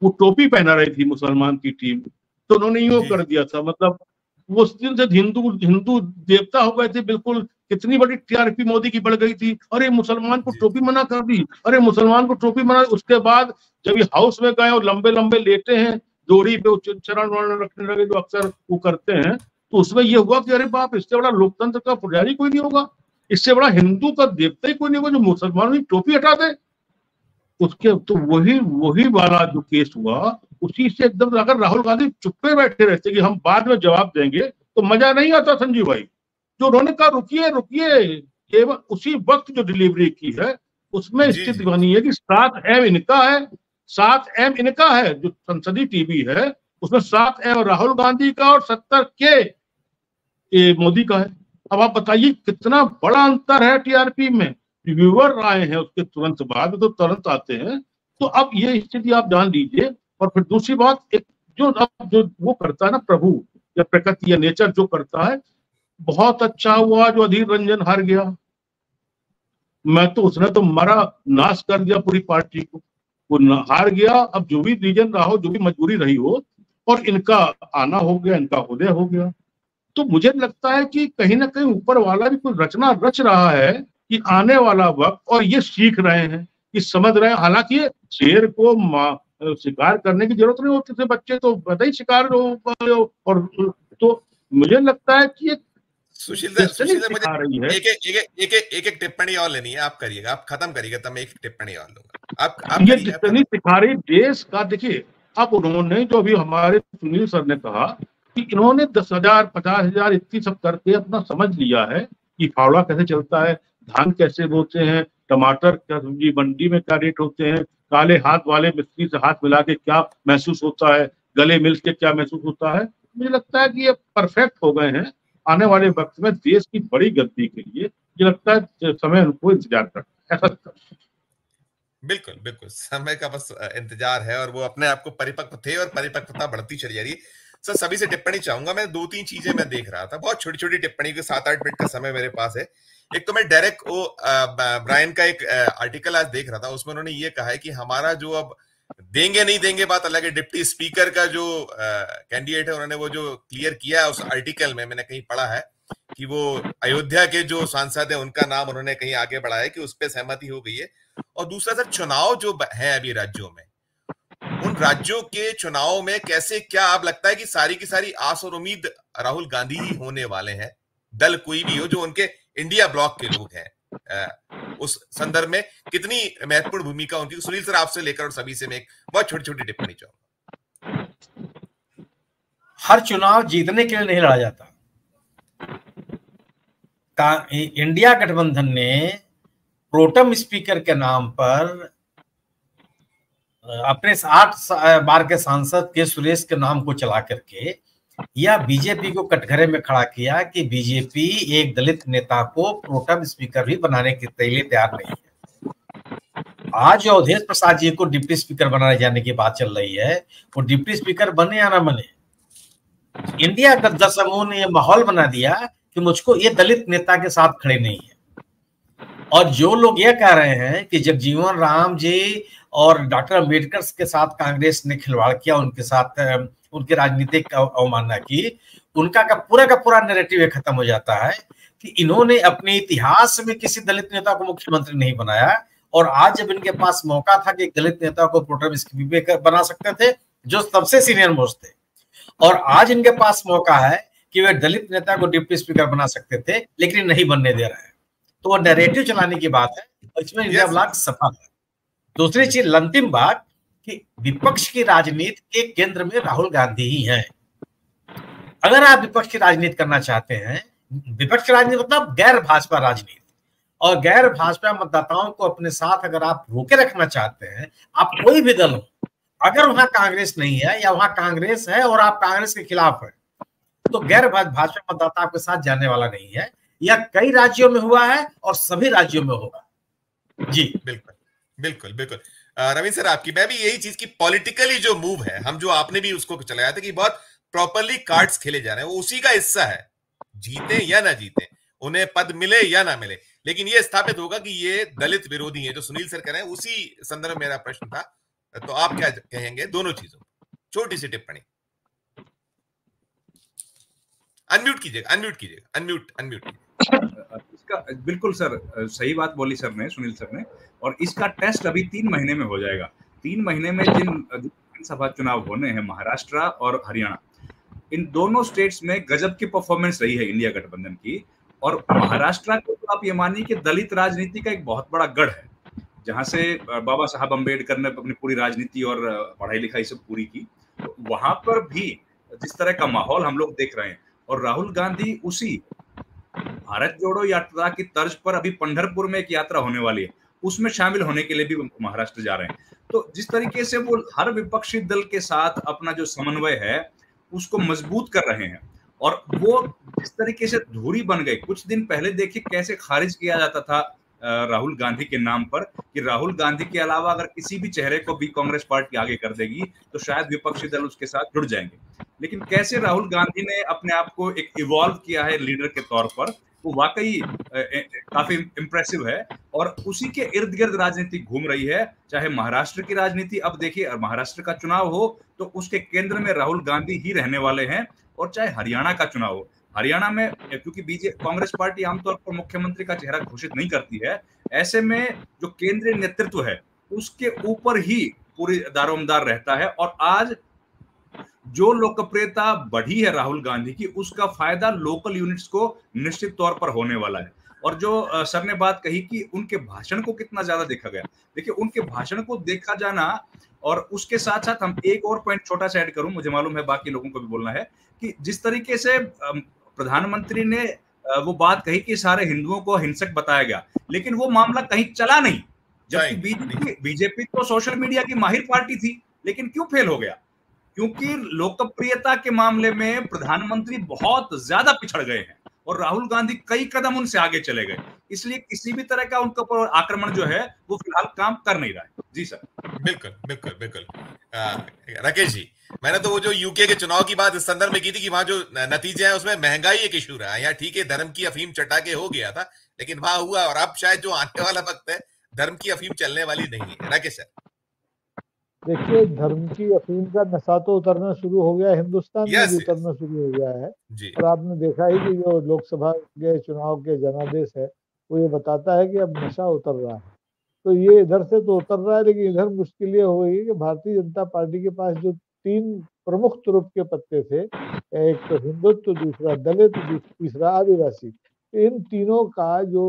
वो टोपी पहना रही थी मुसलमान की टीम। तो उन्होंने यूँ कर दिया था मतलब वो उस दिन से हिंदू हिंदू देवता हो गए थे बिल्कुल कितनी बड़ी टीआरपी मोदी की बढ़ गई थी। अरे मुसलमान को टोपी मना कर दी। अरे मुसलमान को टोपी मना। उसके बाद जब ये हाउस में गए और लंबे लंबे लेटे हैं जोड़ी पे चरण वर्ण रखने लगे जो अक्सर वो करते हैं तो उसमें ये हुआ कि अरे बाप इससे बड़ा लोकतंत्र का पुजारी कोई नहीं होगा। इससे बड़ा हिंदू का देवता ही कोई नहीं होगा जो मुसलमानों की टोपी हटा दे। उसके तो वही वही वाला जो केस हुआ उसी से एकदम अगर राहुल गांधी चुप्पे बैठे रहते कि हम बाद में जवाब देंगे तो मज़ा नहीं आता संजीव भाई। जो उन्होंने कहा रुकिए रुकिए केवल उसी वक्त जो डिलीवरी की है उसमें स्थिति बनी है कि सात एम इनका है सात एम इनका है जो संसदीय टीवी है उसमें सात एम राहुल गांधी का और सत्तर के मोदी का है। अब आप बताइए, कितना बड़ा अंतर है टीआरपी में? रिव्यूअर आए हैं, उसके तुरंत बाद तो तुरंत आते हैं। तो अब ये स्थिति आप जान लीजिए। और फिर दूसरी बात, एक जो जो वो करता है ना, प्रभु, या प्रकृति, या नेचर जो करता है, बहुत अच्छा हुआ जो अधीर रंजन हार गया। मैं तो उसने तो मरा, नाश कर दिया पूरी पार्टी को। वो हार गया। अब जो भी रीजन रहा हो, जो भी मजबूरी रही हो, और इनका आना हो गया, इनका उदय हो गया। तो मुझे लगता है कि कहीं ना कहीं ऊपर वाला भी कोई रचना रच रहा है कि आने वाला वक्त और ये सीख रहे हैं कि समझ रहे हैं। हालाँकि शेर को शिकार करने की ज़रूरत नहीं होती थे बच्चे तो पता ही शिकार और तो मुझे लगता है कि सुशील सुशील मुझे एक एक एक एक एक एक टिप्पणी और लेनी है आप करिएगा आप खत्म करिएगा तब मैं एक टिप्पणी और लूँगा। आप आप ये जितनी सिखा रही देश का देखिए अब उन्होंने जो अभी हमारे सुनील सर ने कहा कि इन्होंने दस हज़ार, पचास हज़ार इतनी सब करके अपना समझ लिया है कि फावड़ा कैसे चलता है, धान कैसे बोते हैं, टमाटर क्या सब्ज़ी मंडी में क्या रेट होते हैं, काले हाथ वाले मिस्त्री से हाथ मिला के क्या महसूस होता है, गले मिल के क्या महसूस होता है? मुझे लगता है कि ये परफेक्ट हो गए हैं आने वाले वक्त में देश की बड़ी गलती के लिए। मुझे लगता है समय उनको इंतज़ार करता है। ऐसा बिल्कुल बिल्कुल। समय का बस इंतज़ार है और वो अपने आप को परिपक्व थे और परिपक्वता बढ़ती चली जा रही सर, सभी से टिप्पणी चाहूँगा, मैं दो तीन चीज़ें मैं देख रहा था। बहुत छोटी छोटी टिप्पणी के सात आठ मिनट का समय मेरे पास है। एक तो मैं डायरेक्ट वो ब्रायन का एक आर्टिकल आज देख रहा था, उसमें उन्होंने ये कहा है कि हमारा जो अब देंगे, नहीं देंगे बात अलग है। डिप्टी स्पीकर का जो कैंडिडेट है, उन्होंने वो जो क्लियर किया है उस आर्टिकल में, मैंने कहीं पढ़ा है कि वो अयोध्या के जो सांसद है, उनका नाम उन्होंने कहीं आगे बढ़ाया कि उस पर सहमति हो गई है। और दूसरा, सर, चुनाव जो है अभी राज्यों में राज्यों के चुनाव में कैसे, क्या आप लगता है कि सारी की सारी आस और उम्मीद राहुल गांधी ही होने वाले हैं? दल कोई भी हो जो उनके इंडिया ब्लॉक के लोग हैं। उस संदर्भ में कितनी महत्वपूर्ण भूमिका उनकी? सुनील सर, आपसे लेकर और सभी से मैं एक बहुत छोटी छोटी टिप्पणी चाहूँगा। हर चुनाव जीतने के लिए नहीं लड़ा जाता। इंडिया गठबंधन ने प्रोटम स्पीकर के नाम पर अपने आठ बार के सांसद के सुरेश के नाम को चला करके या बीजेपी को कटघरे में खड़ा किया कि बीजेपी एक दलित नेता को प्रोटम स्पीकर भी बनाने के लिए तैयार नहीं है। आज अवधेश प्रसाद जी को डिप्टी स्पीकर बनाने जाने की बात चल रही है, वो डिप्टी स्पीकर बने या ना बने? इंडिया गद्दा समूह ने यह माहौल बना दिया कि मुझको ये दलित नेता के साथ खड़े नहीं है। और जो लोग यह कह रहे हैं कि जगजीवन राम जी और डॉक्टर अंबेडकर के साथ कांग्रेस ने खिलवाड़ किया उनके साथ उनके राजनीतिक अवमानना की। उनका का पूरा का पूरा नेरेटिव खत्म हो जाता है कि इन्होंने अपने इतिहास में किसी दलित नेता को मुख्यमंत्री नहीं बनाया और आज जब इनके पास मौका था कि दलित नेता को प्रोटम बना सकते थे जो सबसे सीनियर मोस्ट थे। और आज इनके पास मौका है कि वे दलित नेता को डिप्टी स्पीकर बना सकते थे लेकिन नहीं बनने दे रहे हैं। तो वो नैरेटिव चलाने की बात है इसमें इंडिया ब्लॉक सफल है। दूसरी चीज़ अंतिम बात कि विपक्ष की राजनीति के केंद्र में राहुल गांधी ही हैं। अगर आप विपक्ष की राजनीति करना चाहते हैं विपक्ष की राजनीति मतलब गैर भाजपा राजनीति। और गैर भाजपा मतदाताओं को अपने साथ अगर आप रोके रखना चाहते हैं आप कोई भी दल हो अगर वहाँ कांग्रेस नहीं है या वहाँ कांग्रेस है और आप कांग्रेस के खिलाफ है तो गैर भाजपा मतदाता आपके साथ जाने वाला नहीं है। यह कई राज्यों में हुआ है और सभी राज्यों में होगा। जी। बिल्कुल। बिल्कुल बिल्कुल। रविंद्र सर, आपकी, मैं भी यही चीज़ की पॉलिटिकली जो मूव है, हम जो आपने भी उसको चलाया था कि बहुत प्रॉपरली कार्ड्स खेले जा रहे हैं, वो उसी का हिस्सा है। जीते या ना जीते, उन्हें पद मिले या ना मिले, लेकिन ये स्थापित होगा कि ये दलित विरोधी है, जो सुनील सर कह रहे हैं, उसी संदर्भ में मेरा प्रश्न था। तो आप क्या कहेंगे दोनों चीज़ों छोटी सी टिप्पणी। अनम्यूट कीजिएगा अनम्यूट कीजिएगा अनम्यूट अनम्यूट इसका, बिल्कुल सर सही बात बोली सर ने, सुनील सर ने, और इसका टेस्ट अभी तीन महीने में हो जाएगा। तीन महीने में जिन विधानसभा चुनाव होने हैं, महाराष्ट्र और हरियाणा, इन दोनों स्टेट्स में गजब की परफॉर्मेंस रही है इंडिया गठबंधन की, और महाराष्ट्र को तो आप ये मानिए कि दलित राजनीति का एक बहुत बड़ा गढ़ है, जहाँ से बाबा साहब अंबेडकर ने अपनी पूरी राजनीति और पढ़ाई लिखाई सब पूरी की तो वहाँ पर भी जिस तरह का माहौल हम लोग देख रहे हैं, और राहुल गांधी उसी भारत जोड़ो यात्रा की तर्ज पर अभी पंडरपुर में एक यात्रा होने वाली है। उसमें शामिल होने के लिए भी महाराष्ट्र जा रहे हैं। तो जिस तरीके से वो हर विपक्षी दल के साथ अपना जो समन्वय है, उसको मज़बूत कर रहे हैं और वो जिस तरीके से धूरी बन गई कुछ दिन पहले देखिए कैसे खारिज किया जाता था राहुल गांधी के नाम पर कि राहुल गांधी के अलावा अगर किसी भी चेहरे को भी कांग्रेस पार्टी आगे कर देगी तो शायद विपक्षी दल उसके साथ जुड़ जाएँगे। लेकिन कैसे राहुल गांधी ने अपने आप को एक इवॉल्व किया है लीडर के तौर पर, वो वाकई काफ़ी इंप्रेसिव है और उसी के इर्द गिर्द राजनीति घूम रही है। चाहे महाराष्ट्र की राजनीति अब देखिए महाराष्ट्र का चुनाव हो तो उसके केंद्र में राहुल गांधी ही रहने वाले हैं और चाहे हरियाणा का चुनाव हो हरियाणा में, क्योंकि बीजे, कांग्रेस पार्टी आमतौर पर मुख्यमंत्री का चेहरा घोषित नहीं करती है, ऐसे में जो केंद्रीय नेतृत्व है, उसके ऊपर ही पूरी दारोमदार रहता है और आज जो लोकप्रियता बढ़ी है राहुल गांधी की, उसका फ़ायदा लोकल यूनिट्स को निश्चित तौर पर होने वाला है। और जो सर ने बात कही कि उनके भाषण को कितना ज़्यादा देखा गया, देखिए उनके भाषण को देखा जाना और उसके साथ साथ हम एक और पॉइंट छोटा सा ऐड करूँ, मुझे मालूम है बाकी लोगों को भी बोलना है कि जिस तरीके से प्रधानमंत्री ने वो बात कही कि सारे हिंदुओं को हिंसक बताया गया लेकिन वो मामला कहीं चला नहीं। जबकि बीजेपी बीजेपी तो सोशल मीडिया की माहिर पार्टी थी लेकिन क्यों फेल हो गया? क्योंकि लोकप्रियता के मामले में प्रधानमंत्री बहुत ज़्यादा पिछड़ गए हैं। और राहुल गांधी कई कदम उनसे आगे चले गए। इसलिए किसी भी तरह का उनके ऊपर आक्रमण जो है, वो फ़िलहाल काम कर नहीं रहा है। जी सर। बिल्कुल बिल्कुल बिल्कुल। राकेश जी, मैंने तो वो जो यूके के चुनाव की बात इस संदर्भ में की थी कि वहाँ जो नतीजे हैं, उसमें महँगाई एक इशू रहा है। यहाँ ठीक है, धर्म की अफीम चटा के हो गया था, लेकिन वहाँ हुआ और अब शायद जो आने वाला वक्त है, धर्म की अफीम चलने वाली नहीं है। राकेश सर। देखिए धर्म की अफीम का नशा तो उतरना शुरू हो गया हिंदुस्तान में भी उतरना शुरू हो गया है। और आपने देखा ही कि जो लोकसभा के चुनाव के जनादेश है वो ये बताता है कि अब नशा उतर रहा है। तो ये इधर से तो उतर रहा है लेकिन इधर मुश्किल ये हो गई कि भारतीय जनता पार्टी के पास जो तीन प्रमुख तुरुप के पत्ते थे एक तो हिंदुत्व दूसरा दलित तीसरा आदिवासी इन तीनों का जो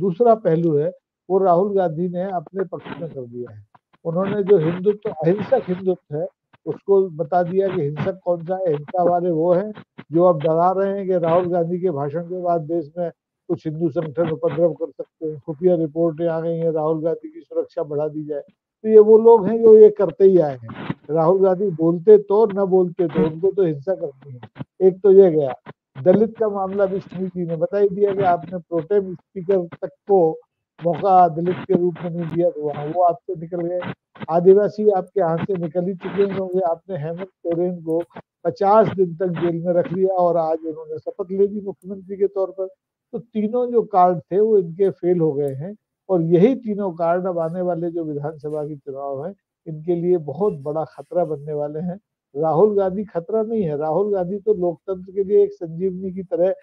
दूसरा पहलू है वो राहुल गांधी ने अपने पक्ष में कर दिया है। उन्होंने जो हिंदुत्व, अहिंसक हिंदुत्व है, उसको बता दिया कि हिंसक कौन सा है? हिंसा वाले वो हैं जो अब डरा रहे हैं कि राहुल गांधी के भाषण के बाद देश में कुछ हिंदू संगठन उपद्रव कर सकते हैं। खुफिया रिपोर्टें आ गई हैं, राहुल गांधी की सुरक्षा बढ़ा दी जाए। तो ये वो लोग हैं जो ये करते ही आए हैं। राहुल गांधी बोलते तो न बोलते तो उनको तो हिंसा करनी है। एक तो ये गया, दलित का मामला भी सुनीति ने बता ही दिया कि आपने प्रोटेम स्पीकर तक को मौका दलित के रूप में नहीं दिया तो वहाँ वो आपसे निकल गए। आदिवासी आपके हाथ से निकल ही चुके होंगे। आपने हेमंत सोरेन को पचास दिन तक जेल में रख लिया और आज उन्होंने शपथ ले ली मुख्यमंत्री के तौर पर। तो तीनों जो कार्ड थे, वो इनके फेल हो गए हैं और यही तीनों कार्ड अब आने वाले जो विधानसभा के चुनाव है, इनके लिए बहुत बड़ा खतरा बनने वाले हैं। राहुल गांधी खतरा नहीं है। राहुल गांधी तो लोकतंत्र के लिए एक संजीवनी की तरह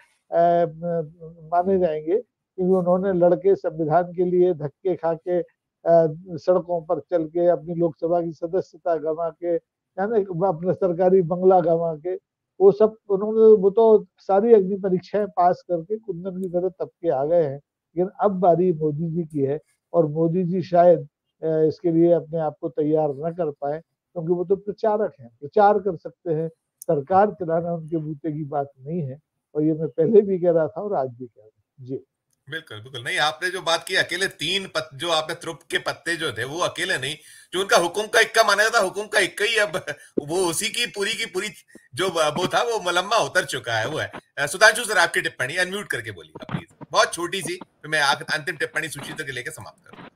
माने जाएँगे। क्योंकि उन्होंने लड़के संविधान के लिए धक्के खा के सड़कों पर चल के, अपनी लोकसभा की सदस्यता गंवा के, यानी अपना सरकारी बंगला गंवा के, वो सब उन्होंने, वो तो सारी अग्नि परीक्षाएँ पास करके कुंदन की तरह तब के आ गए हैं। लेकिन अब बारी मोदी जी की है और मोदी जी शायद इसके लिए अपने आप को तैयार न कर पाए, क्योंकि वो तो प्रचारक हैं। प्रचार कर सकते हैं, सरकार चलाना उनके बूते की बात नहीं है, और ये मैं पहले भी कह रहा था और आज भी कह रहा हूँ। जी। बिल्कुल बिल्कुल। नहीं आपने जो बात की अकेले तीन पत, जो आपने त्रुप के पत्ते जो थे वो अकेले नहीं जो उनका हुकुम का इक्का माना जाता हुकुम का इक्का ही अब वो उसी की पूरी की पूरी जो वो था वो मलम्मा उतर चुका है वो है। सुधांशु सर आपकी टिप्पणी अनम्यूट करके बोलिए प्लीज़ बहुत छोटी सी तो मैं अंतिम टिप्पणी सूची के लेकर समाप्त करूँ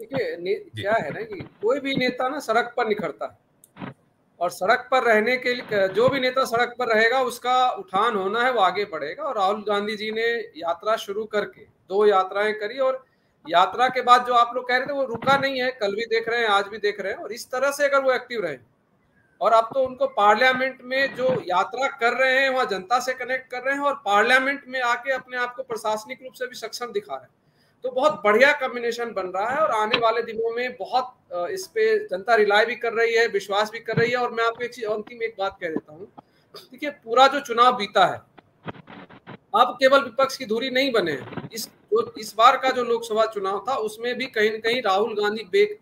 देखिए क्या है ना कि कोई भी नेता ना सड़क पर निखरता है और सड़क पर रहने के लिए जो भी नेता सड़क पर रहेगा, उसका उठान होना है, वो आगे बढ़ेगा। और राहुल गांधी जी ने यात्रा शुरू करके दो यात्राएँ करी और यात्रा के बाद जो आप लोग कह रहे थे, वो रुका नहीं है। कल भी देख रहे हैं, आज भी देख रहे हैं। और इस तरह से अगर वो एक्टिव रहे और अब तो उनको पार्लियामेंट में जो यात्रा कर रहे हैं, वहाँ जनता से कनेक्ट कर रहे हैं और पार्लियामेंट में आके अपने आप को प्रशासनिक रूप से भी सक्षम दिखा रहे हैं। तो बहुत बढ़िया कॉम्बिनेशन बन रहा है और आने वाले दिनों में बहुत इस पे जनता रिलाय भी कर रही है, विश्वास भी कर रही है और मैं आपको एक चीज़ अंतिम एक बात कह देता हूँ। देखिए, पूरा जो चुनाव बीता है, अब केवल विपक्ष की धुरी नहीं बने इस इस बार का जो लोकसभा चुनाव था, उसमें भी कहीं ना कहीं राहुल गांधी बेक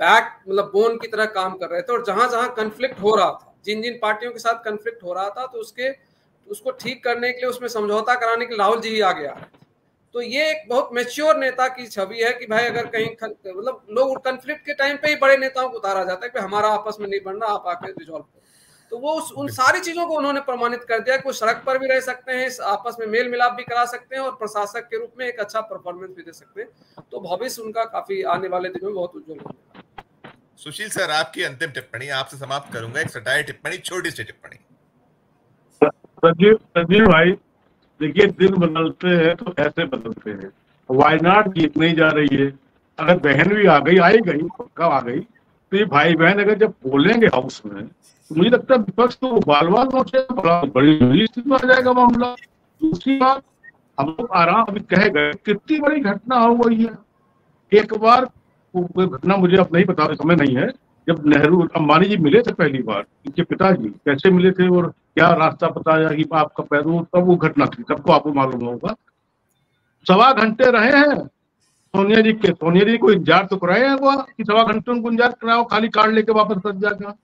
बैक मतलब बोन की तरह काम कर रहे थे और जहाँ जहाँ कंफ्लिक्ट हो रहा था जिन जिन पार्टियों के साथ कंफ्लिक्ट हो रहा था तो उसके, उसको ठीक करने के लिए, उसमें समझौता कराने के लिए राहुल जी ही आ रहे थे। तो ये एक बहुत मेच्योर नेता की छवि है कि भाई अगर कहीं मतलब लोग कंफ्लिक्ट के टाइम पे ही बड़े नेताओं को उतारा जाता है कि हमारा आपस में नहीं बन रहा आप आके रिजॉल्व करो। तो वो उस उन सारी चीज़ों को उन्होंने प्रमाणित कर दिया कि वो सड़क पर भी रह सकते हैं आपस में मेल मिलाप भी करा सकते हैं और प्रशासक के रूप में एक अच्छा परफॉर्मेंस भी दे सकते हैं। तो भविष्य उनका काफ़ी आने वाले दिनों में बहुत उज्जवल होगा। सुशील सर आपकी अंतिम टिप्पणी आपसे समाप्त करूँगा। एक सटाई टिप्पणी छोटी सी टिप्पणी। संजीव संजीव भाई देखिए, दिन बदलते हैं तो ऐसे बदलते हैं। वायनाड जीत नहीं जा रही है। अगर बहन भी आ गई, आई गई, पक्का आ गई तो ये भाई बहन अगर जब बोलेंगे हाउस में तो मुझे लगता है विपक्ष तो बाल बाल नोचे बड़ा स्थिति में आ जाएगा मामला। दूसरी बात, हम लोग आराम अभी कह गए, कितनी बड़ी घटना हो गई है। एक बार घटना मुझे अब नहीं पता समय नहीं है। जब नेहरू अंबानी जी मिले थे पहली बार, इनके पिताजी कैसे मिले थे और क्या रास्ता बताया कि आपका पैरों तब वो घटना थी सबको आपको मालूम होगा। सवा घंटे रहे हैं सोनिया जी के सोनिया जी को इंतज़ार तो कराए हैं वो कि सवा घंटे उनको इंतज़ार कराओ खाली कार्ड लेके वापस बच जाएगा।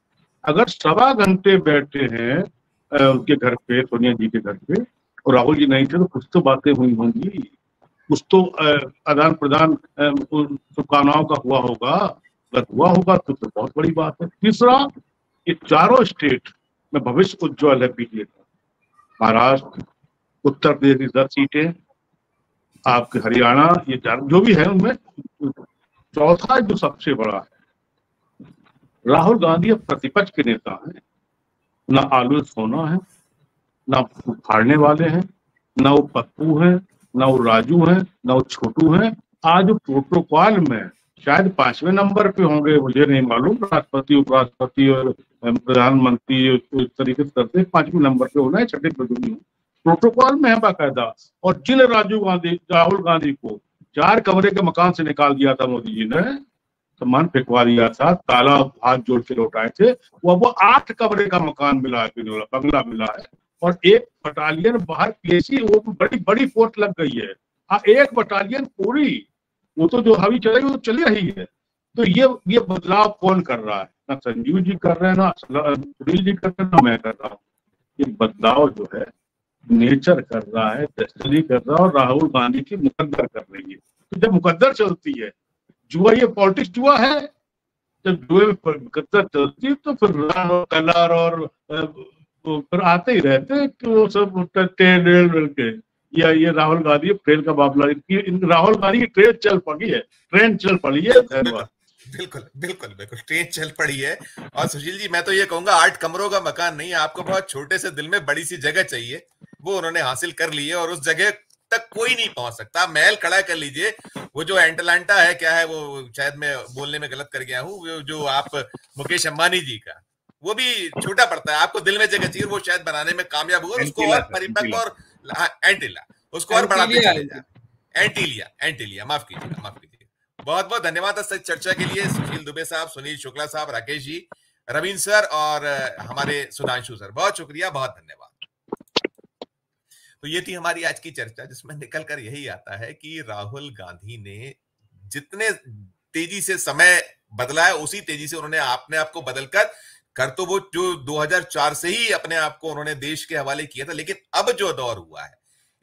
अगर सवा घंटे बैठे हैं उनके घर पे सोनिया जी के घर पे और राहुल जी नहीं थे तो कुछ तो बातें हुई होंगी। कुछ तो आदान प्रदान शुभकामनाओं का हुआ होगा। अगर हुआ होगा तो, तो बहुत बड़ी बात है। तीसरा ये चारों स्टेट में भविष्य उज्ज्वल है बीजेपी का महाराष्ट्र उत्तर प्रदेश की दस सीटें। आपके हरियाणा, ये जो भी है उनमें, चौथा जो सबसे बड़ा है, राहुल गांधी अब प्रतिपक्ष के नेता है। ना आलू सोना है, ना फाड़ने वाले हैं, ना वो पप्पू है, ना वो राजू है, ना वो छोटू है। आज प्रोटोकॉल में शायद पाँचवें नंबर पे होंगे, मुझे नहीं मालूम। राष्ट्रपति, उपराष्ट्रपति और प्रधानमंत्री इस तरीके से करते पाँचवें नंबर पे होना है, छठे पे प्रोटोकॉल में है बाकायदा। और जिन राजीव गांधी, राहुल गांधी को चार कमरे के मकान से निकाल दिया था मोदी जी ने, सम्मान फेंकवा दिया था ताला हाथ जोड़ के लौटाए थे वो वो आठ कमरे का मकान मिला है बंगला मिला है। और एक बटालियन बाहर पीएसी वो बड़ी बड़ी फोर्स लग गई है। हाँ एक बटालियन पूरी वो तो जो हवी चलेगी वो चली रही है। तो ये ये बदलाव कौन कर रहा है? ना संजीव जी कर रहे हैं, ना सुनील जी कर रहे हैं, ना मैं कर रहा हूँ। ये बदलाव जो है, नेचर कर रहा है डेस्टनी कर रहा है और राहुल गांधी की मुकद्दर कर रही है। तो जब मुकद्दर चलती है, जुआ ये पॉलिटिक्स जुआ है, जब जुए में मुकद्दर चलती है तो फिर और कलर और फिर आते ही रहते हैं कि वो सब टेल के या ये राहुल गांधी ट्रेन का मामला राहुल गांधी की ट्रेन चल पड़ी है ट्रेन चल पड़ी है धन्यवाद। बिल्कुल बिल्कुल बिल्कुल ट्रेन चल पड़ी है। और सुशील जी मैं तो ये कहूँगा आठ कमरों का मकान नहीं है आपको बहुत छोटे से दिल में बड़ी सी जगह चाहिए वो उन्होंने हासिल कर ली है और उस जगह तक कोई नहीं पहुँच सकता। महल खड़ा कर लीजिए वो जो एंटलांटा है क्या है वो शायद मैं बोलने में गलत कर गया हूँ जो आप मुकेश अंबानी जी का वो भी छोटा पड़ता है आपको दिल में जगह चाहिए वो शायद बनाने में कामयाब हुआ उसको और परिपक्व और एंटिला। उसको और बढ़ाते चले जाए एंटीलिया एंटीलिया माफ़ कीजिएगा माफ़ कीजिए। बहुत बहुत धन्यवाद इस चर्चा के लिए। सुशील दुबे साहब सुनील शुक्ला साहब राकेश जी रवीन सर और हमारे सुधांशु सर। बहुत शुक्रिया बहुत धन्यवाद। तो ये थी हमारी आज की चर्चा जिसमें निकल कर यही आता है कि राहुल गांधी ने जितने तेज़ी से समय बदला है उसी तेज़ी से उन्होंने अपने आप को बदलकर कर तो वो जो 2004 से ही अपने आप को उन्होंने देश के हवाले किया था, लेकिन अब जो दौर हुआ है,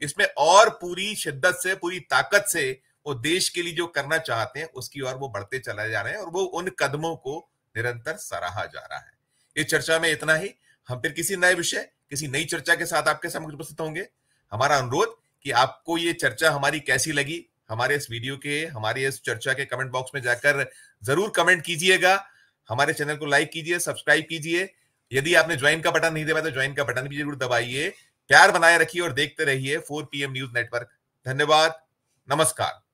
इसमें और पूरी शिद्दत से, पूरी ताकत से वो देश के लिए जो करना चाहते हैं, उसकी ओर वो बढ़ते चले जा रहे हैं और वो उन कदमों को निरंतर सराहा जा रहा है। इस चर्चा में इतना ही। हम फिर किसी नए विषय, किसी नई चर्चा के साथ आपके समक्ष उपस्थित होंगे। हमारा अनुरोध कि आपको ये चर्चा हमारी कैसी लगी, हमारे इस वीडियो के, हमारे इस चर्चा के कमेंट बॉक्स में जाकर ज़रूर कमेंट कीजिएगा। हमारे चैनल को लाइक कीजिए, सब्सक्राइब कीजिए। यदि आपने ज्वाइन का बटन नहीं दबाया तो ज्वाइन का बटन भी ज़रूर दबाइए। प्यार बनाए रखिए और देखते रहिए फोर पीएम न्यूज़ नेटवर्क। धन्यवाद। नमस्कार।